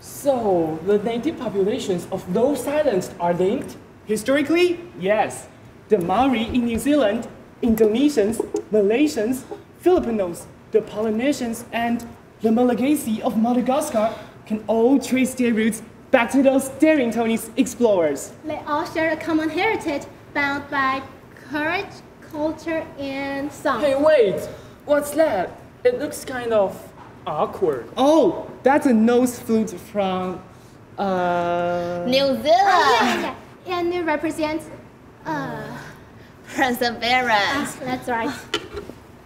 So, the native populations of those islands are linked? Historically, yes. The Maori in New Zealand, Indonesians, Malaysians, Filipinos, the Polynesians, and the Malagasy of Madagascar can all trace their roots back to those daring Tony's explorers. They all share a common heritage bound by courage, culture, and song. Hey, wait! What's that? It looks kind of awkward. Oh, that's a nose flute from. Uh. New Zealand! Oh, yeah, yeah. And it represents. Uh, Perseverance. ah, that's right.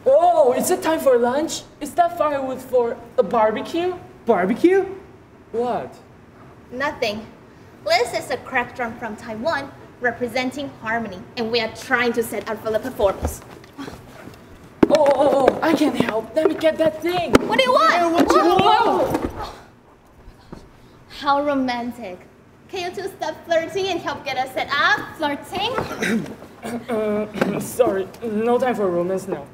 Oh, is it time for lunch? Is that firewood for a barbecue? Barbecue? What? Nothing. This is a crack drum from Taiwan representing harmony, and we are trying to set up for the performance. Oh, oh, oh, I can help. Let me get that thing. What do you want? what you want? whoa. How romantic. Can you two stop flirting and help get us set up? Flirting? Uh, sorry, no time for romance now.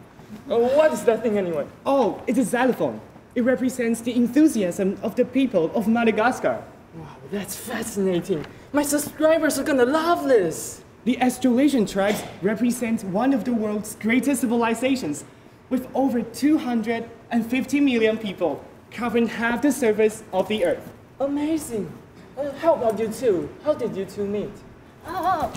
Uh, what is that thing anyway? Oh, it's a xylophone. It represents the enthusiasm of the people of Madagascar. Wow, that's fascinating. My subscribers are gonna love this. The Austronesian tribes represent one of the world's greatest civilizations, with over 250 million people covering half the surface of the earth. Amazing. Uh, how about you two? How did you two meet? Oh,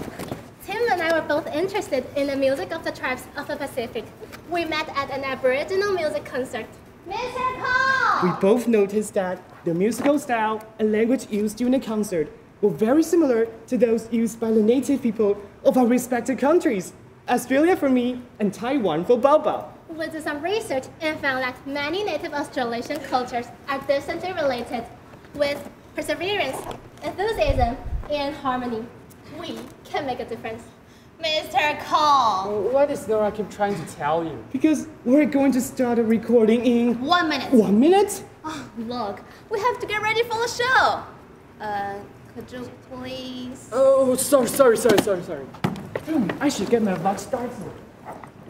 Tim and I were both interested in the music of the tribes of the Pacific. We met at an Aboriginal music concert. Mr. Cole! We both noticed that the musical style and language used during the concert were very similar to those used by the native people of our respective countries. Australia for me and Taiwan for Bao Bao. We did some research and found that many native Austronesian cultures are distantly related with perseverance, enthusiasm, and harmony. We can make a difference. Mr. Cole! What is Nora keep trying to tell you? Because we're going to start a recording in One minute. one minute? Oh, look, we have to get ready for the show. Uh, could you please? Oh, sorry, sorry, sorry, sorry, sorry. Hmm, I should get my box started.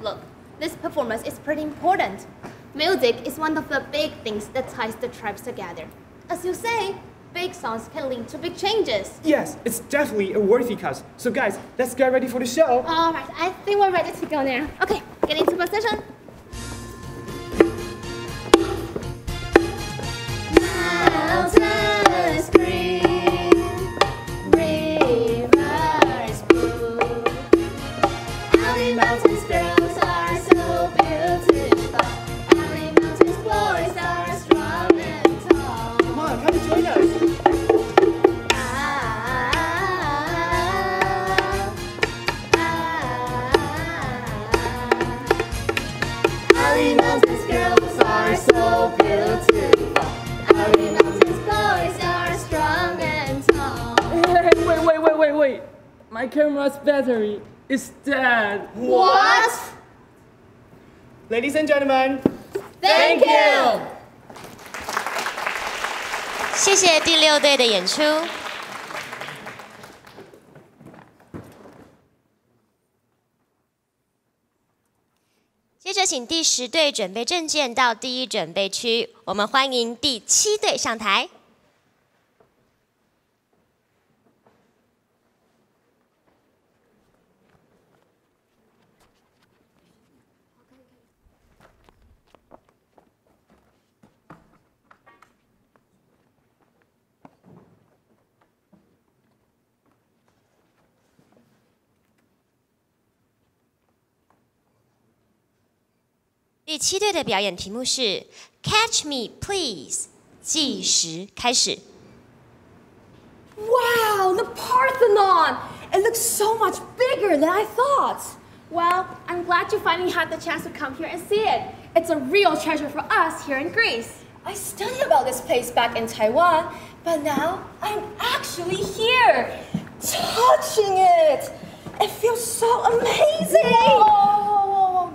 Look, this performance is pretty important. Music is one of the big things that ties the tribes together. As you say, big songs can lead to big changes. Yes, it's definitely a worthy cause. So guys, let's get ready for the show. All right, I think we're ready to go now. Okay, get into position. Wait, wait. My camera's battery is dead. What? Ladies and gentlemen, Thank you. 谢谢第六队的演出。接着，请第十队准备证件到第一准备区。我们欢迎第七队上台。第七队的表演题目是 “Catch Me Please”，计时开始。 Wow, the Parthenon! It looks so much bigger than I thought. Well, I'm glad you finally had the chance to come here and see it. It's a real treasure for us here in Greece. I studied about this place back in Taiwan, but now I'm actually here, touching it. It feels so amazing. Whoa, whoa, whoa, whoa,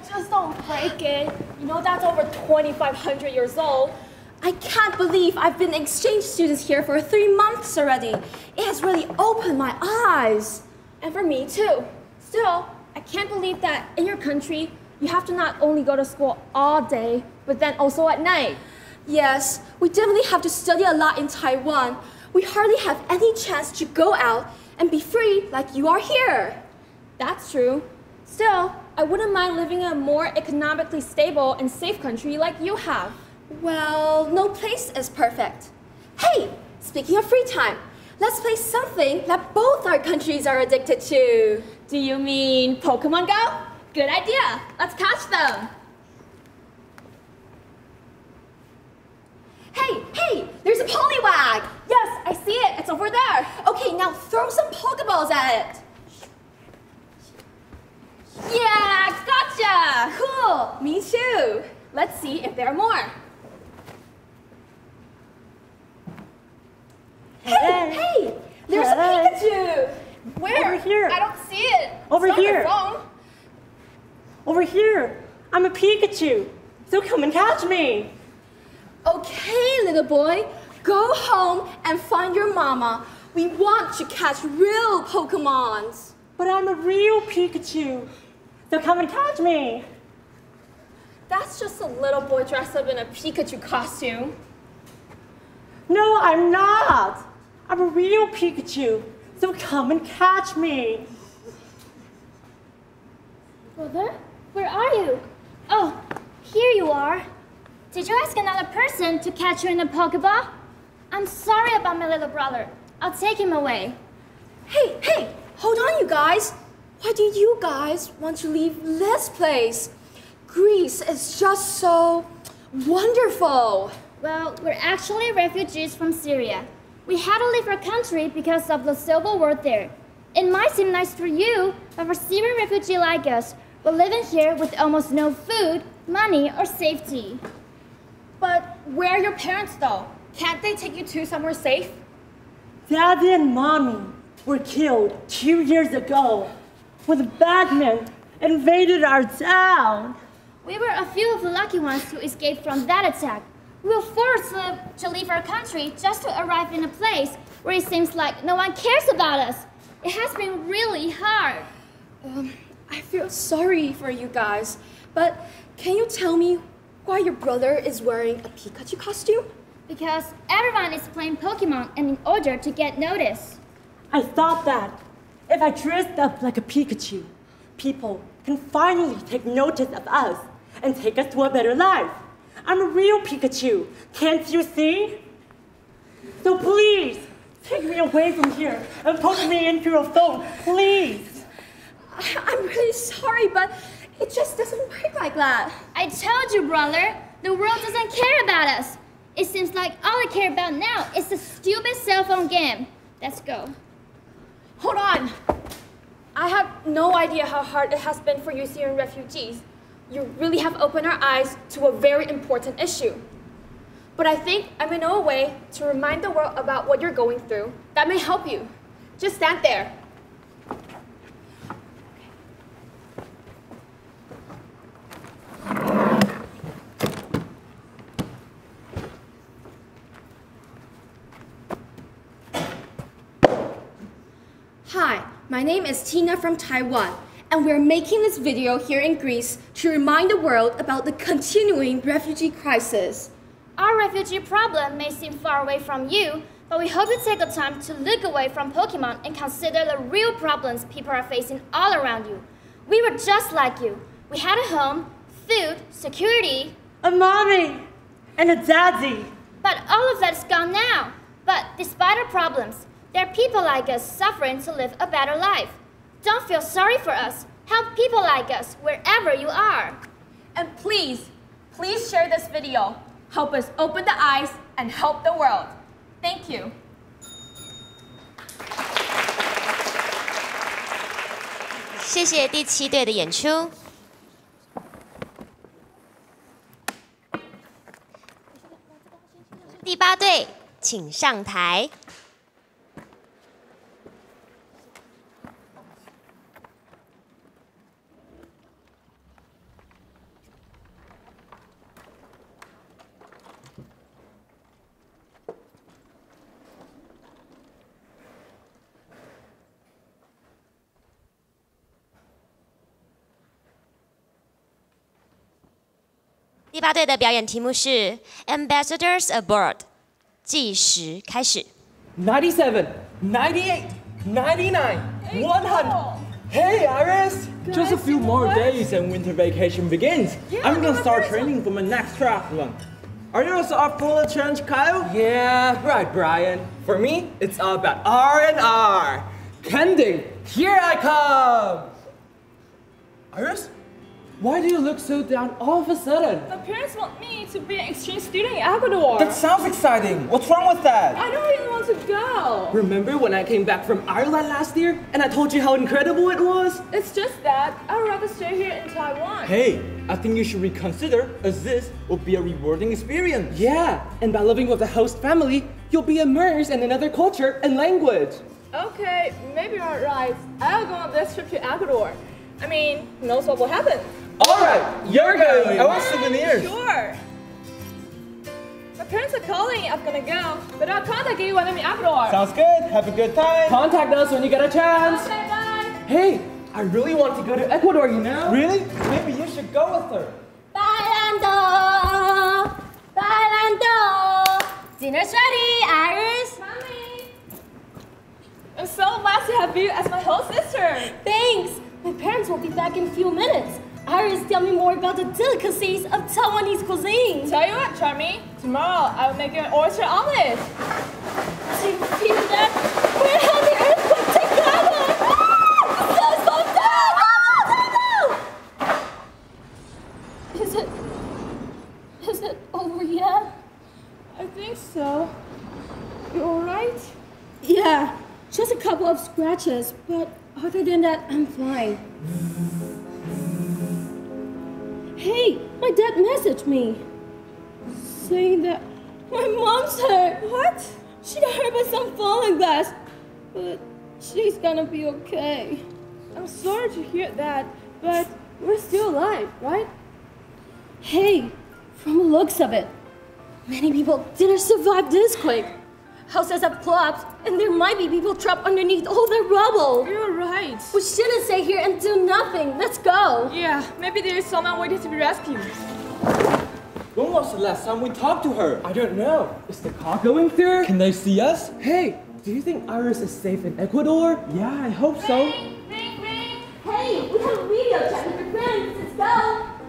just don't break it. You know that's over 2,500 years old. I can't believe I've been exchange students here for three months already. It has really opened my eyes. And for me too. Still, I can't believe that in your country, you have to not only go to school all day, but then also at night. Yes, we definitely have to study a lot in Taiwan. We hardly have any chance to go out and be free like you are here. That's true. Still, I wouldn't mind living in a more economically stable and safe country like you have. Well, no place is perfect. Hey, speaking of free time, let's play something that both our countries are addicted to. Do you mean Pokemon Go? Good idea. Let's catch them. Hey, hey, there's a Poliwag! Yes, I see it. It's over there. Okay, now throw some Pokeballs at it. Yeah, gotcha. Cool, me too. Let's see if there are more. Hey, hey, there's a Pikachu. Where? Over here. I don't see it. Over it's here. Over here. I'm a Pikachu. So come and catch me. Okay, little boy, go home and find your mama. We want to catch real Pokemons. But I'm a real Pikachu. So come and catch me. That's just a little boy dressed up in a Pikachu costume. No, I'm not. I'm a real Pikachu. So come and catch me. Brother, where are you? Oh, here you are. Did you ask another person to catch you in a Pokeball? I'm sorry about my little brother. I'll take him away. Hey, hey, hold on, you guys. Why do you guys want to leave this place? Greece is just so wonderful. Well, we're actually refugees from Syria. We had to leave our country because of the civil war there. It might seem nice for you, but for Syrian refugees like us, we're living here with almost no food, money, or safety. But where are your parents though? Can't they take you to somewhere safe? Daddy and Mommy were killed two years ago when the bad men invaded our town. We were a few of the lucky ones who escaped from that attack. We were forced to, to leave our country just to arrive in a place where it seems like no one cares about us. It has been really hard. Um, I feel sorry for you guys, but can you tell me why your brother is wearing a Pikachu costume? Because everyone is playing Pokemon and in order to get noticed. I thought that if I dressed up like a Pikachu, people can finally take notice of us and take us to a better life. I'm a real Pikachu, can't you see? So please, take me away from here and put me into your phone, please. I'm really sorry, but it just doesn't work like that. I told you, brother, the world doesn't care about us. It seems like all I care about now is the stupid cell phone game. Let's go. Hold on. I have no idea how hard it has been for you Syrian refugees. You really have opened our eyes to a very important issue. But I think I may know a way to remind the world about what you're going through that may help you. Just stand there. Hi, my name is Tina from Taiwan, and we're making this video here in Greece to remind the world about the continuing refugee crisis. Our refugee problem may seem far away from you, but we hope you take the time to look away from Pokemon and consider the real problems people are facing all around you. We were just like you. We had a home, food, security, a mommy, and a daddy. But all of that is gone now. But despite our problems, there are people like us suffering to live a better life. Don't feel sorry for us. Help people like us wherever you are. And please, please share this video. Help us open the eyes and help the world. Thank you. 谢谢第八队的表演题目是《Ambassadors Abroad》，计时开始。Ninety-seven, ninety-eight, ninety-nine, one hundred. Hey, Iris! Just a few more days and winter vacation begins. Yeah, I'm gonna start training for my next triathlon. Are you also up for the challenge, Kyle? Yeah, right, Brian. For me, it's all about R and R. Kenting, here I come. Iris, why do you look so down all of a sudden? My parents want me to be an exchange student in Ecuador. That sounds exciting. What's wrong with that? I don't even want to go. Remember when I came back from Ireland last year and I told you how incredible it was? It's just that I'd rather stay here in Taiwan. Hey, I think you should reconsider as this will be a rewarding experience. Yeah, and by living with the host family, you'll be immersed in another culture and language. Okay, maybe you're right. I'll go on this trip to Ecuador. I mean, who knows what will happen? All right, you're going. I want souvenirs. Sure. My parents are calling. I'm gonna go, but I'll contact you when I'm in Ecuador. Sounds good. Have a good time. Contact us when you get a chance. Okay, bye. Hey, I really want to go to Ecuador, you know? Really? Maybe you should go with her. Bailando, bailando. Dinner's ready, Iris. Mommy. I'm so glad to have you as my whole sister. Thanks. My parents will be back in a few minutes. Iris, tell me more about the delicacies of Taiwanese cuisine. Tell you what, Charmy. Tomorrow I'll make you an oyster omelet. To repeat that, we're having earthquake together. Ah! So, so dead. Is it? Is it over yet? I think so. You alright? Yeah, just a couple of scratches, but other than that, I'm fine. Hey, my dad messaged me saying that my mom's hurt. What? She got hurt by some falling glass, but she's gonna be okay. I'm sorry to hear that, but we're still alive, right? Hey, from the looks of it, many people didn't survive this quick. Houses have collapsed, and there might be people trapped underneath all the rubble. You're right. We shouldn't stay here and do nothing. Let's go. Yeah, maybe there is someone waiting to be rescued. When was the last time we talked to her? I don't know. Is the car going through? Can they see us? Hey, do you think Iris is safe in Ecuador? Yeah, I hope so. Hey, we have a video chat with your friends. Let's go.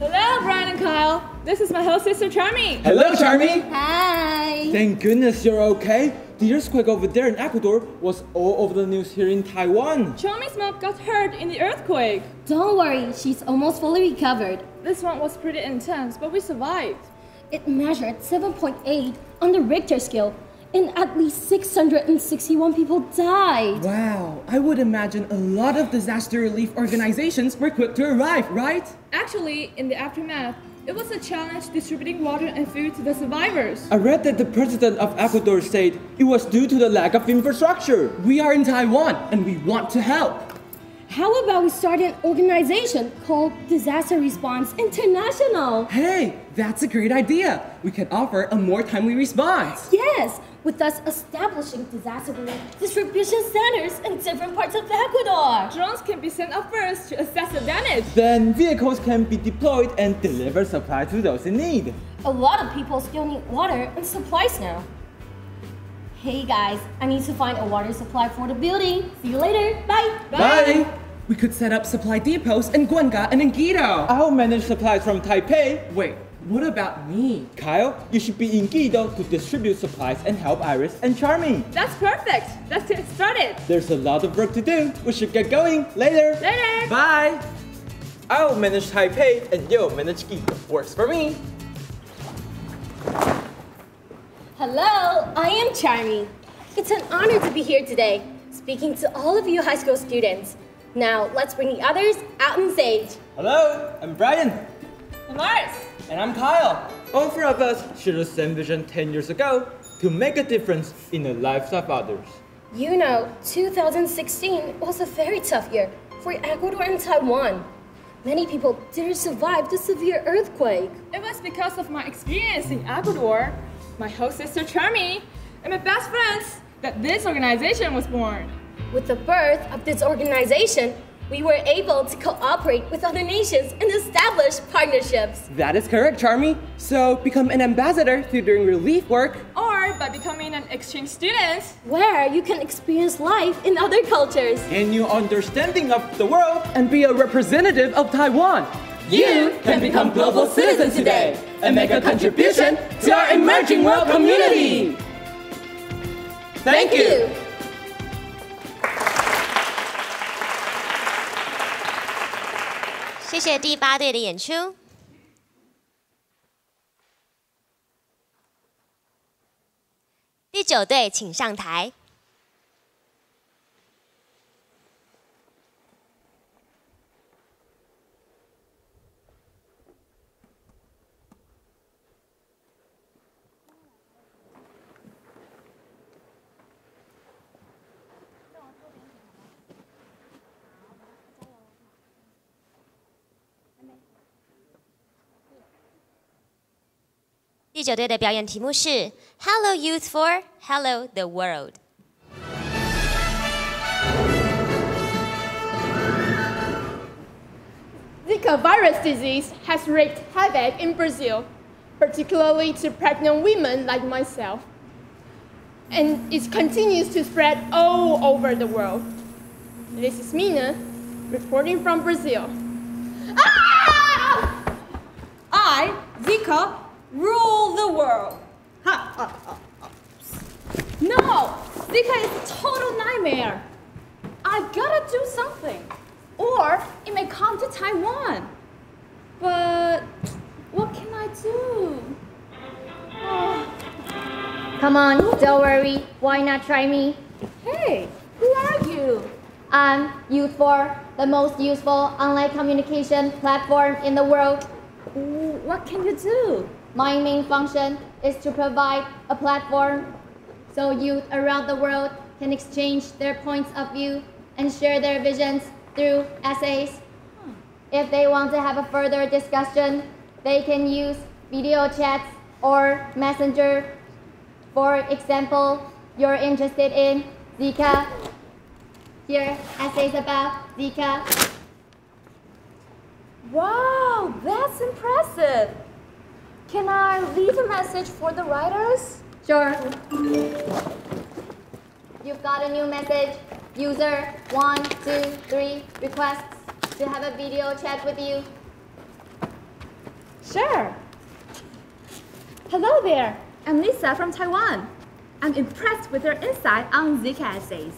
Hello, Brian and Kyle. This is my whole sister, Charmy. Hello, Charmy. Hi. Thank goodness you're okay. The earthquake over there in Ecuador was all over the news here in Taiwan. Charmy's mom got hurt in the earthquake. Don't worry, she's almost fully recovered. This one was pretty intense, but we survived. It measured 7.8 on the Richter scale, and at least 661 people died. Wow, I would imagine a lot of disaster relief organizations were quick to arrive, right? Actually, in the aftermath, it was a challenge distributing water and food to the survivors. I read that the president of Ecuador said it was due to the lack of infrastructure. We are in Taiwan and we want to help. How about we start an organization called Disaster Response International? Hey, that's a great idea. We can offer a more timely response. Yes, with us establishing disaster relief distribution centers in different parts of Ecuador. Drones can be sent up first to assess the damage. Then vehicles can be deployed and deliver supply to those in need. A lot of people still need water and supplies now. Hey guys, I need to find a water supply for the building. See you later. Bye. Bye. We could set up supply depots in Guanga and in Quito. I'll manage supplies from Taipei. Wait, what about me? Kyle, you should be in Quito to distribute supplies and help Iris and Charmy. That's perfect. Let's get started. There's a lot of work to do. We should get going. Later. Later. Bye. I'll manage Taipei and you'll manage Quito. Works for me. Hello, I am Charmy. It's an honor to be here today, speaking to all of you high school students. Now, let's bring the others out on stage. Hello, I'm Brian. I'm Iris. And I'm Kyle. All three of us shared the same vision 10 years ago to make a difference in the lives of others. You know, 2016 was a very tough year for Ecuador and Taiwan. Many people didn't survive the severe earthquake. It was because of my experience in Ecuador, my host sister Charmy, and my best friends that this organization was born. With the birth of this organization, we were able to cooperate with other nations and establish partnerships. That is correct, Charmy. So become an ambassador through doing relief work. Or by becoming an exchange student. Where you can experience life in other cultures. A new understanding of the world. And be a representative of Taiwan. You can become global citizens today and make a contribution to our emerging world community. Thank you. 谢谢第八队的演出。第九队，请上台。第九队的表演题目是 Hello Youth for Hello the World。 Zika virus disease has wreaked havoc in Brazil, particularly to pregnant women like myself. And it continues to spread all over the world. This is Mina, reporting from Brazil. Ah! I, Zika, rule the world. Ha, ha, ha, ha. No, Zika is a total nightmare. I gotta do something. Or it may come to Taiwan. But what can I do? Oh. Come on, don't worry. Why not try me? Hey, who are you? I'm Youth for the most useful online communication platform in the world. What can you do? My main function is to provide a platform so youth around the world can exchange their points of view and share their visions through essays. If they want to have a further discussion, they can use video chats or messenger. For example, you're interested in Zika. Here, essays about Zika. Wow, that's impressive. Can I leave a message for the writers? Sure. You've got a new message. User one, two, three requests to have a video chat with you. Sure. Hello there. I'm Lisa from Taiwan. I'm impressed with your insight on Zika essays.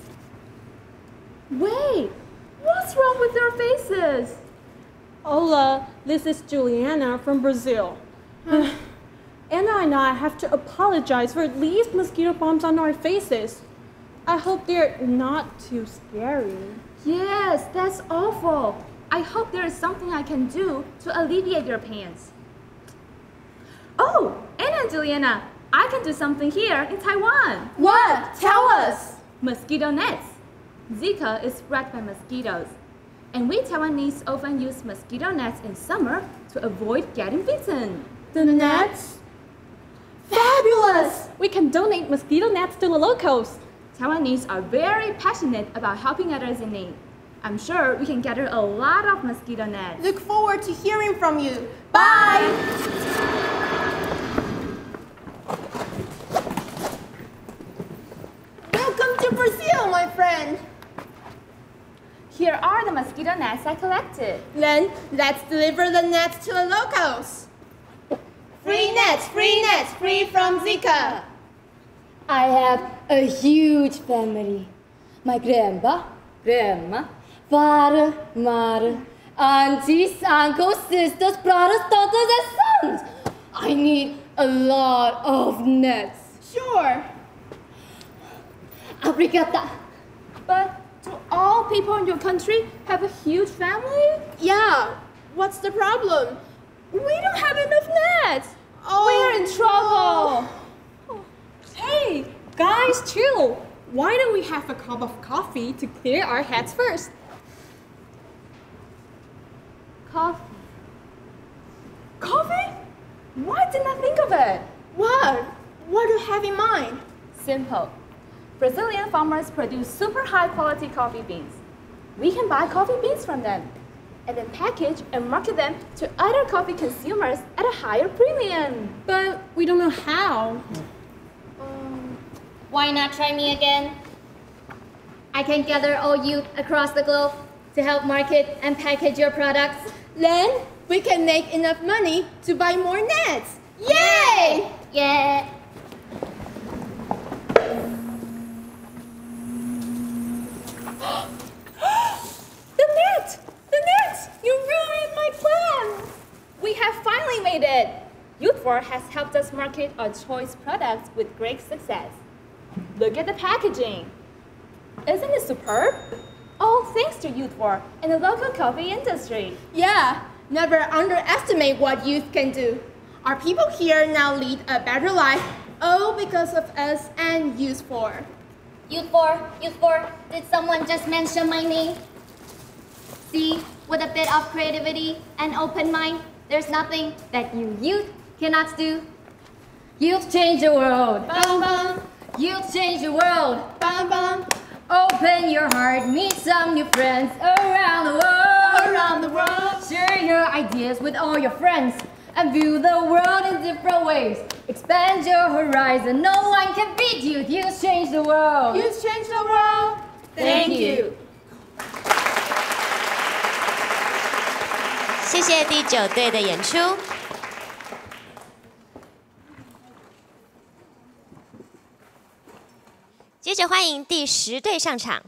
Wait, what's wrong with your faces? Hola, this is Juliana from Brazil. Anna and I have to apologize for these mosquito bombs on our faces. I hope they're not too scary. Yes, that's awful. I hope there is something I can do to alleviate your pains. Oh, Anna and Juliana, I can do something here in Taiwan. What? Tell us. Mosquito nets. Zika is spread by mosquitoes. And we Taiwanese often use mosquito nets in summer to avoid getting bitten. The nets? Fabulous! We can donate mosquito nets to the locals. Taiwanese are very passionate about helping others in need. I'm sure we can gather a lot of mosquito nets. Look forward to hearing from you. Bye! Welcome to Brazil, my friend. Here are the mosquito nets I collected. Then let's deliver the nets to the locals. Free nets, free nets, free from Zika. I have a huge family. My grandpa, grandma, father, mother, aunties, uncles, sisters, brothers, daughters, and sons. I need a lot of nets. Sure. Obrigada. But do all people in your country have a huge family? Yeah. What's the problem? We don't have enough nets. Oh, We're in trouble. Hey, guys, chill. Why don't we have a cup of coffee to clear our heads first? Coffee. Coffee? Why didn't I think of it? What? What do you have in mind? Simple. Brazilian farmers produce super high quality coffee beans. We can buy coffee beans from them and then package and market them to other coffee consumers at a higher premium. But we don't know how. Um, why not try me again? I can gather all youth across the globe to help market and package your products. Then we can make enough money to buy more nets. Yay! Yeah. The net! The net! You ruined my plan! We have finally made it! Youth4 has helped us market our choice products with great success. Look at the packaging. Isn't it superb? All thanks to Youth4 and the local coffee industry. Yeah, never underestimate what youth can do. Our people here now lead a better life, all because of us and Youth 4. Youth 4, Youth 4, did someone just mention my name? See, with a bit of creativity and open mind, there's nothing that you youth cannot do. You'll change the world. Bum, bum. You'll change the world. Bum, bum. Open your heart, meet some new friends around the world. Around the world. Share your ideas with all your friends and view the world in different ways. Expand your horizon. No one can beat you. You change the world. You change the world. Thank you. 谢谢第九队的演出。接着欢迎第十队上场。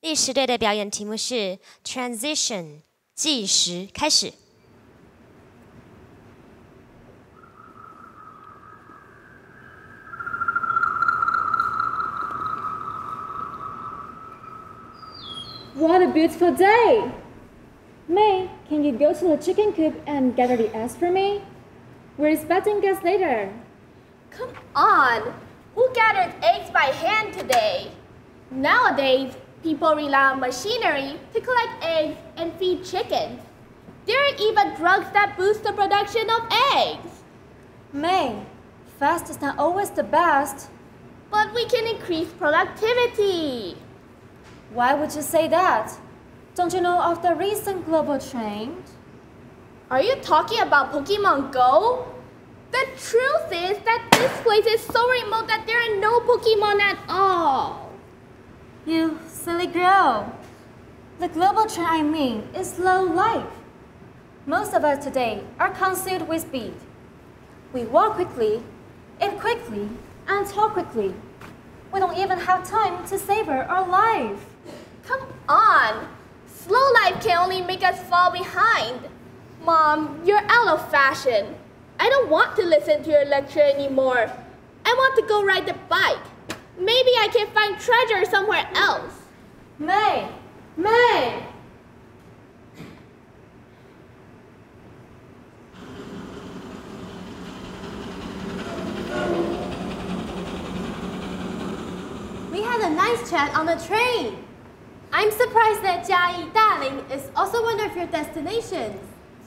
第十队的表演题目是 Transition，计时开始。 What a beautiful day! May, can you go to the chicken coop and gather the eggs for me? We're expecting guests later. Come on! Who gathered eggs by hand today? Nowadays, people rely on machinery to collect eggs and feed chickens. There are even drugs that boost the production of eggs. May, fast is not always the best. But we can increase productivity. Why would you say that? Don't you know of the recent global trend? Are you talking about Pokemon Go? The truth is that this place is so remote that there are no Pokemon at all. You silly girl. The global trend I mean is slow life. Most of us today are consumed with speed. We walk quickly, eat quickly, and talk quickly. We don't even have time to savor our life. Come on! Slow life can only make us fall behind. Mom, you're out of fashion. I don't want to listen to your lecture anymore. I want to go ride the bike. Maybe I can find treasure somewhere else. May! May! We had a nice chat on the train. I'm surprised that Jiayi Daling is also one of your destinations.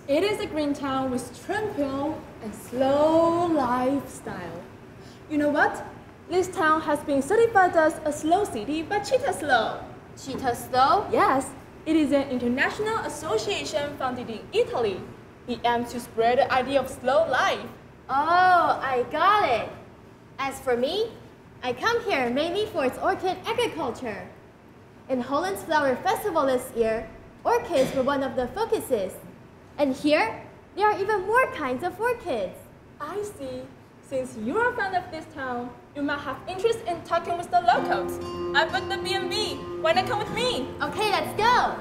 It is a green town with tranquil and slow lifestyle. You know what? This town has been certified as a slow city by Cittaslow. Cittaslow? Yes, it is an international association founded in Italy. It aims to spread the idea of slow life. Oh, I got it. As for me, I come here mainly for its orchid agriculture. In Holland's Flower Festival this year, orchids were one of the focuses. And here, there are even more kinds of orchids. I see. Since you are fond of this town, you might have interest in talking with the locals. I booked the B&B. Why not come with me? Okay, let's go.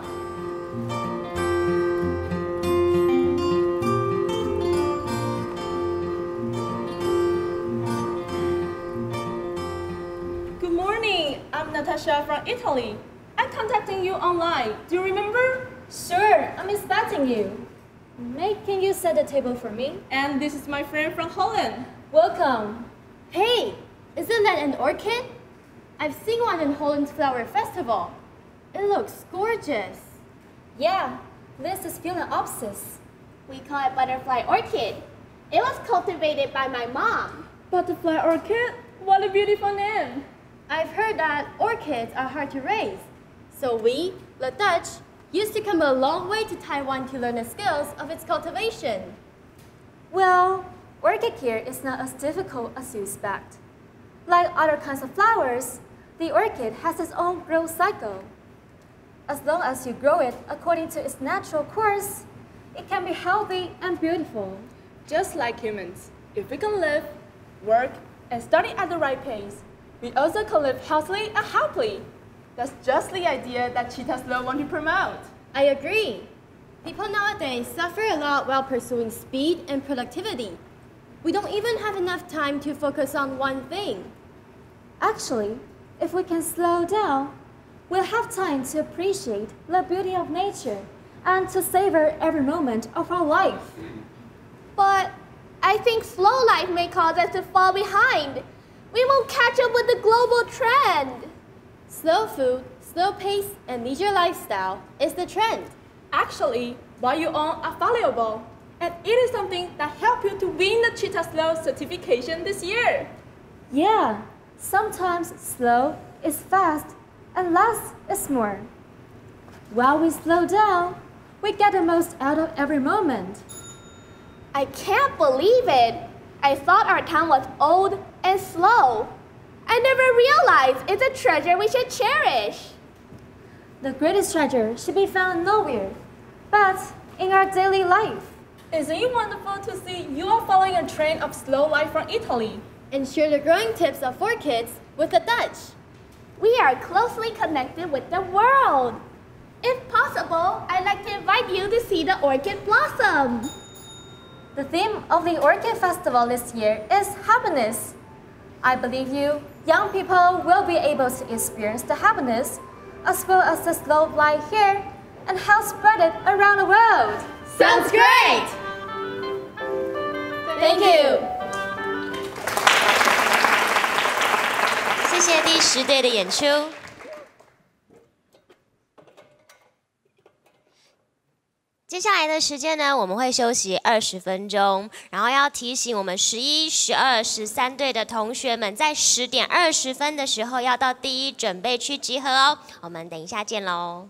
Good morning. I'm Natasha from Italy. I'm contacting you online. Do you remember? Sure, I'm expecting you. May, can you set the table for me? And this is my friend from Holland. Welcome. Hey, isn't that an orchid? I've seen one in Holland's Flower Festival. It looks gorgeous. Yeah, this is Phalaenopsis. We call it butterfly orchid. It was cultivated by my mom. Butterfly orchid? What a beautiful name. I've heard that orchids are hard to raise. So we, the Dutch, used to come a long way to Taiwan to learn the skills of its cultivation. Well, orchid care is not as difficult as you expect. Like other kinds of flowers, the orchid has its own growth cycle. As long as you grow it according to its natural course, it can be healthy and beautiful. Just like humans, if we can live, work, and study at the right pace, we also can live healthily and happily. That's just the idea that Cittaslow want to promote. I agree. People nowadays suffer a lot while pursuing speed and productivity. We don't even have enough time to focus on one thing. Actually, if we can slow down, we'll have time to appreciate the beauty of nature and to savor every moment of our life. But I think slow life may cause us to fall behind. We won't catch up with the global trend. Slow food, slow pace, and leisure lifestyle is the trend. Actually, what you own are valuable, and it is something that helped you to win the Cittaslow certification this year. Yeah, sometimes slow is fast and less is more. While we slow down, we get the most out of every moment. I can't believe it. I thought our town was old and slow. I never realized it's a treasure we should cherish. The greatest treasure should be found nowhere, but in our daily life. Isn't it wonderful to see you are following a trend of slow life from Italy? And share the growing tips of orchids with the Dutch. We are closely connected with the world. If possible, I'd like to invite you to see the orchid blossom. The theme of the Orchid Festival this year is happiness. I believe you, young people, will be able to experience the happiness as well as the slow life here and help spread it around the world. Sounds great! Thank you. 谢谢第十队的演出。接下来的时间呢，我们会休息二十分钟，然后要提醒我们十一、十二、十三队的同学们，在十点二十分的时候要到第一准备区集合哦。我们等一下见喽。